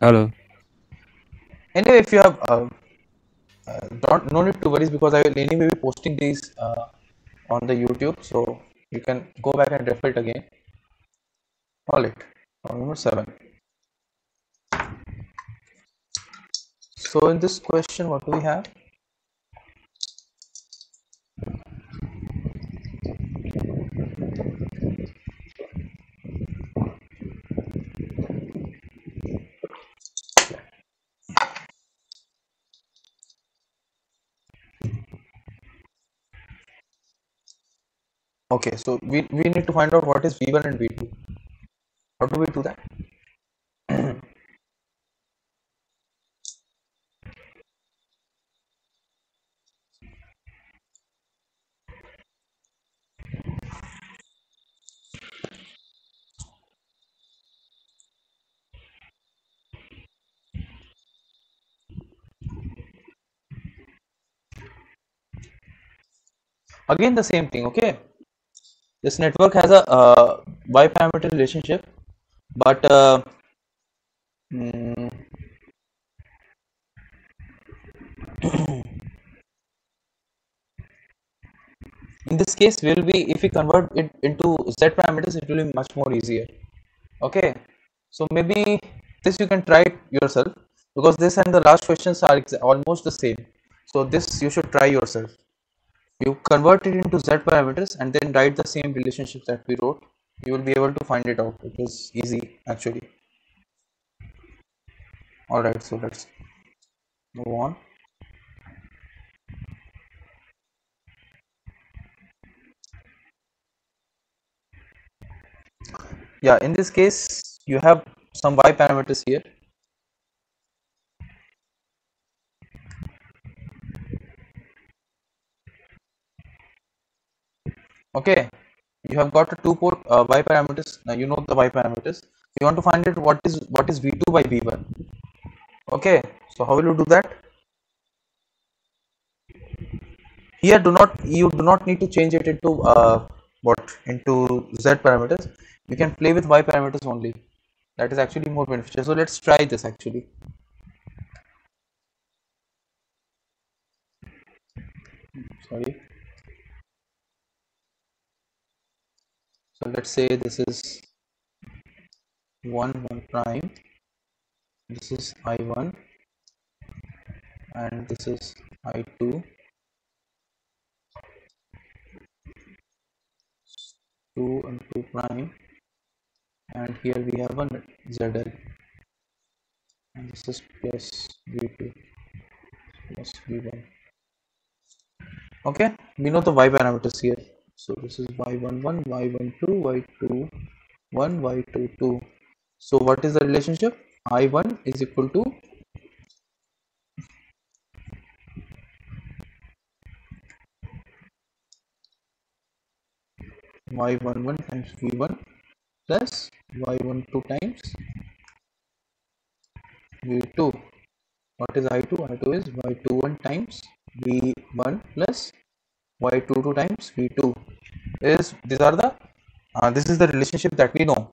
Hello? anyway if you have uh, don't no need to worry because i will anyway be posting these uh, on the youtube. So you can go back and refer it again. All it Problem number seven. So in this question what do we have Okay, so we, we need to find out what is V1 and V2. How do we do that? Again, the same thing, okay? This network has a uh, relationship, but uh, mm, in this case will be if we convert it into z parameters it will be much more easier. Okay? So maybe this you can try it yourself because this and the last questions are almost the same. So this you should try yourself you convert it into z parameters and then write the same relationship that we wrote. You will be able to find it out. It is easy actually. All right so let's move on. Yeah in this case you have some y parameters here okay? You have got a two port uh, y parameters. Now you know the y parameters. You want to find it what is what is v2 by v1 okay? So how will you do that? Here do not you do not need to change it into uh, what? Into z parameters. You can play with y parameters only. That is actually more beneficial. So let's try this actually. Sorry let's say this is 1 1 prime. This is i1 and this is i2 2 and 2 prime. And here we have one zl and this is plus v2 plus v1 okay we know the y parameters here so this is y11 y12 y2, 1, y22 so what is the relationship? I1 is equal to y11 times v1 plus y12 times v2 what is i2 i2 is y21 times v1 plus y22 times v2 is these are the uh, this is the relationship that we know.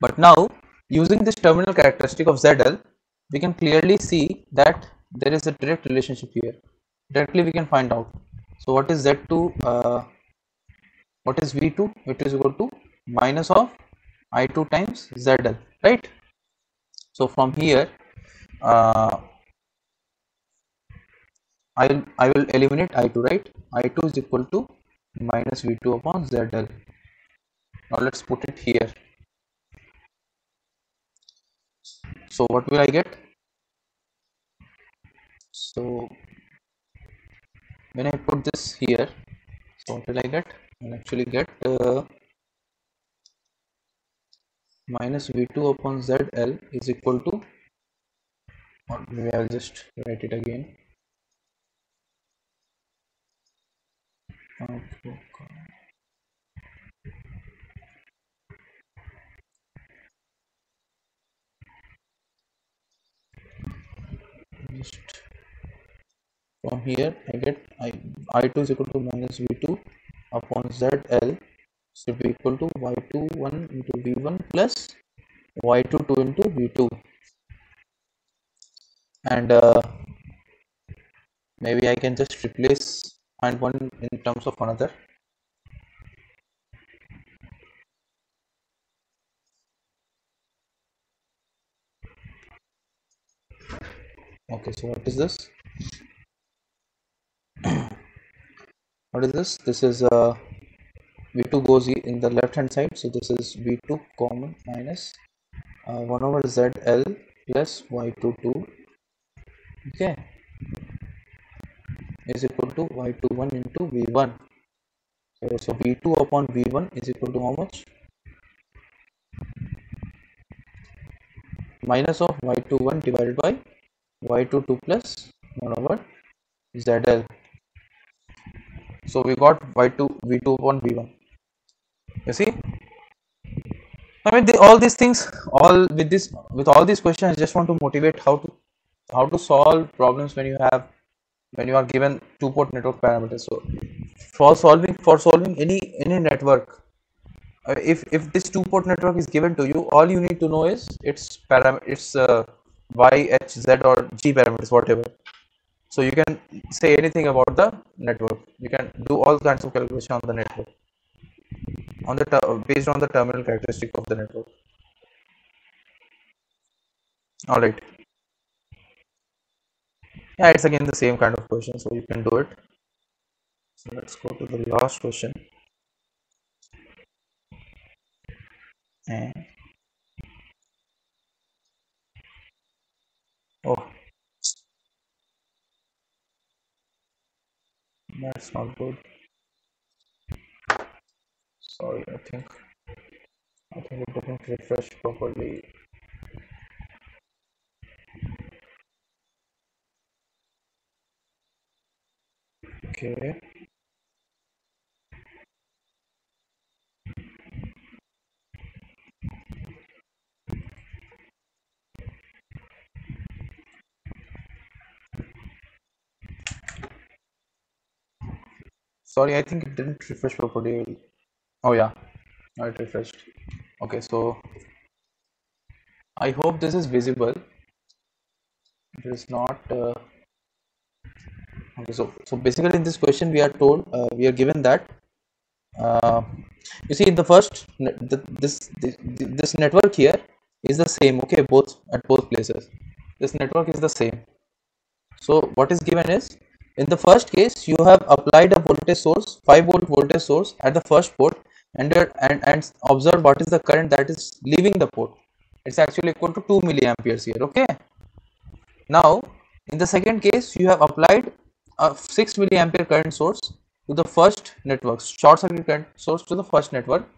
But now using this terminal characteristic of zl we can clearly see that there is a direct relationship here. Directly we can find out. So what is z2 uh, what is v2 it is equal to minus of i2 times zl right? So from here uh, I will I will eliminate i2 right i2 is equal to minus v2 upon zl now let's put it here. So what will I get? So when I put this here so what will I get? I'll actually get uh, minus v2 upon zl is equal to or maybe I'll just write it again Just from here I get I i2 is equal to minus v2 upon zl should be equal to y21 into v1 plus y22 into v2 and uh, maybe I can just replace find one in terms of another? Okay so what is this? What is this? This is uh, v2 goes in the left hand side so this is v2 common minus uh, 1 over zl plus y22 okay is equal to y21 into v1 Okay, so v2 upon v1 is equal to how much? Minus of y21 divided by y22 plus 1 over zl. So we got y2 v2 upon v1. You see? I mean, the, all these things, all with this, with all these questions, I just want to motivate how to how to solve problems when you have when you are given two port network parameters. So for solving for solving any any network, uh, if if this two port network is given to you, all you need to know is its param its uh, y, h, z or g parameters, whatever. So you can say anything about the network. You can do all kinds of calculation on the network on the based on the terminal characteristic of the network. All right. Yeah, it's again the same kind of question, so you can do it. So let's go to the last question. And oh, that's not good. Sorry, I think I think it didn't refresh properly. Okay. Sorry, I think it didn't refresh properly. Oh yeah, it refreshed. Okay, so I hope this is visible. It is not. Uh, okay, so so basically in this question we are told uh, we are given that uh, you see in the first the, this the, this network here is the same. Okay, both at both places. This network is the same. So what is given is in the first case you have applied a voltage source 5 volt voltage source at the first port and and and observe what is the current that is leaving the port it's actually equal to 2 milliamperes here okay now in the second case you have applied a 6 milliampere current source to the first network short circuit current source to the first network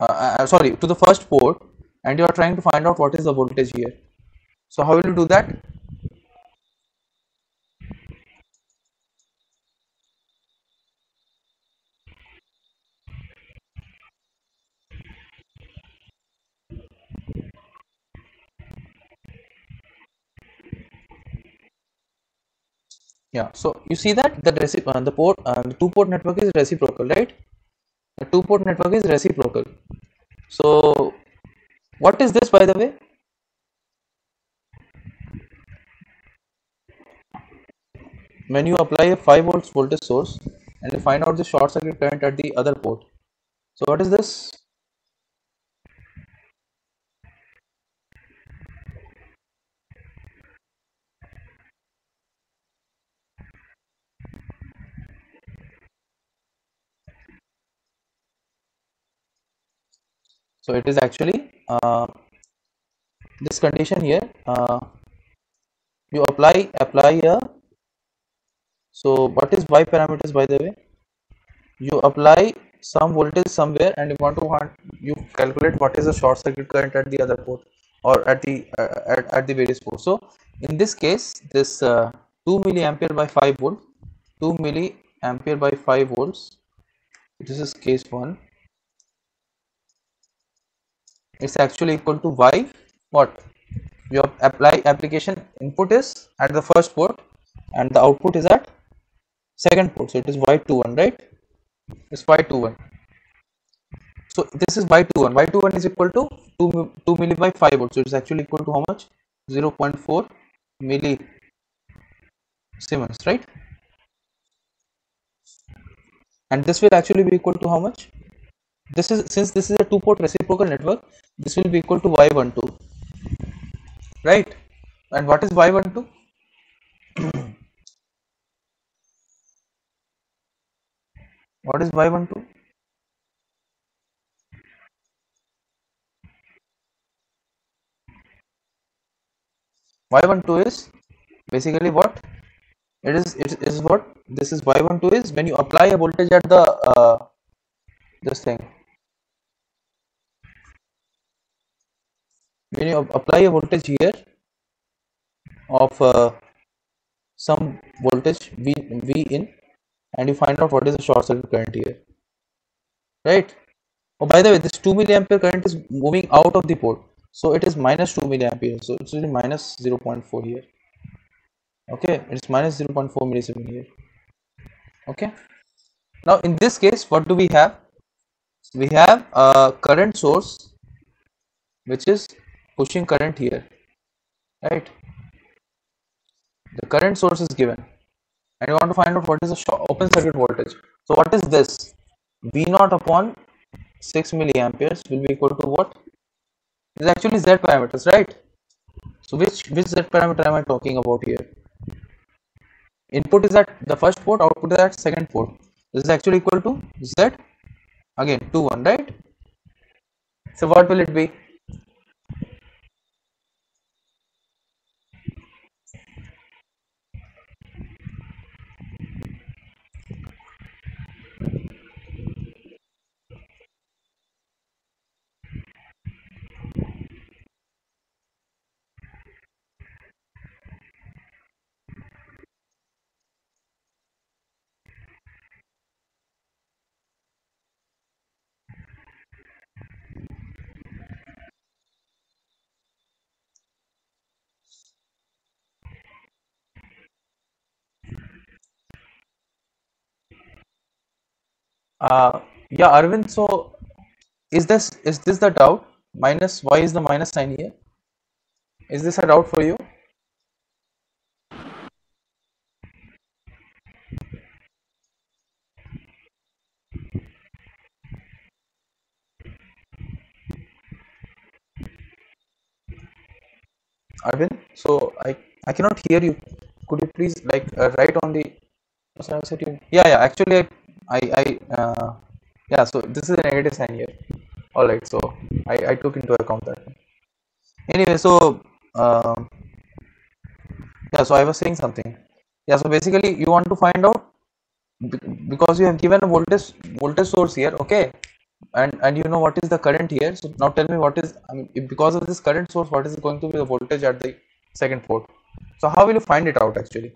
uh, uh, sorry to the first port and you are trying to find out what is the voltage here. So how will you do that yeah so you see that the uh, the port uh, the two port network is reciprocal right? The two port network is reciprocal. So what is this by the way? When you apply a 5 volts voltage source and you find out the short circuit current at the other port. So what is this so it is actually uh, this condition here uh, you apply apply a so what is y parameters by the way? You apply some voltage somewhere and you want to want you calculate what is the short circuit current at the other port or at the uh, at, at the various ports. So in this case this uh, 2 milliampere by 5 volt 2 milliampere by 5 volts this is case 1 it's actually equal to y. What? Your apply application input is at the first port and the output is at second port. So it is y21 right? It's y21 so this is y21 y21 is equal to 2 mi- 2 milli by 5 volts so it's actually equal to how much? 0.4 milli siemens right? And this will actually be equal to how much this is since this is a two port reciprocal network this will be equal to y12 right? And what is y12 what is y12 y12 is basically what? It is it is what? This is y12 is when you apply a voltage at the uh, this thing when you apply a voltage here of uh, some voltage v v in and you find out what is the short circuit current here. Right? Oh by the way this 2 milliampere current is moving out of the port so it is minus 2 milliampere. So it's really minus 0.4 here. Okay? It's minus 0.4 millisiemens here. Okay? Now in this case what do we have? We have a current source which is pushing current here right? The current source is given and you want to find out what is the open circuit voltage. So what is this? V naught upon 6 milliamperes will be equal to what? Is actually z parameters right? So which which z parameter am i talking about here? Input is at the first port output is at second port. This is actually equal to z again 2 1 right? So what will it be uh yeah arvind so is this is this the doubt? Minus why is the minus sign here? Is this a doubt for you? Arvind so i i cannot hear you. Could you please like uh, write on the yeah yeah actually i i I uh, yeah so this is a negative sign here. All right so i i took into account that. Anyway so um yeah so i was saying something. Yeah so basically you want to find out because you have given a voltage voltage source here okay? And and you know what is the current here. So now tell me what is i mean because of this current source what is going to be the voltage at the second port? So how will you find it out actually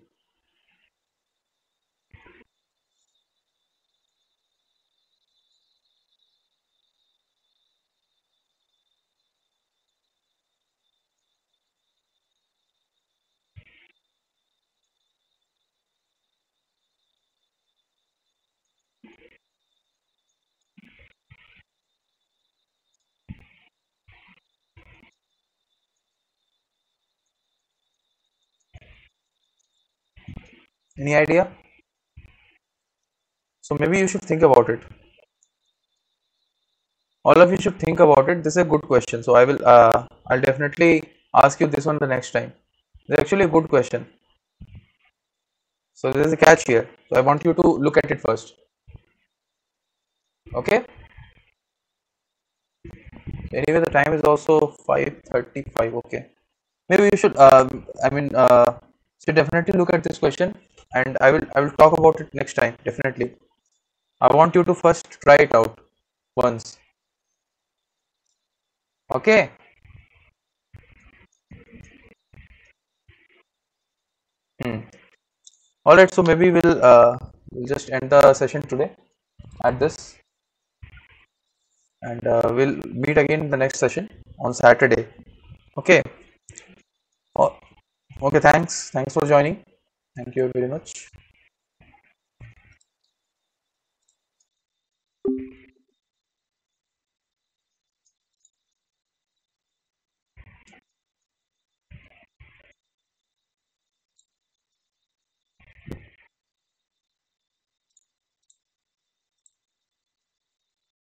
any idea? So maybe you should think about it. All of you should think about it. This is a good question. So i will uh, i'll definitely ask you this one the next time. It's actually a good question. So there's a catch here. So i want you to look at it first. Okay? Anyway the time is also 5:35 okay. Maybe you should um, i mean uh, so definitely look at this question and i will i will talk about it next time definitely. I want you to first try it out once. Okay? Hmm. all right so maybe we'll uh, we'll just end the session today at this. And uh, we'll meet again in the next session on saturday. Okay? Oh, okay thanks. Thanks for joining thank you very much.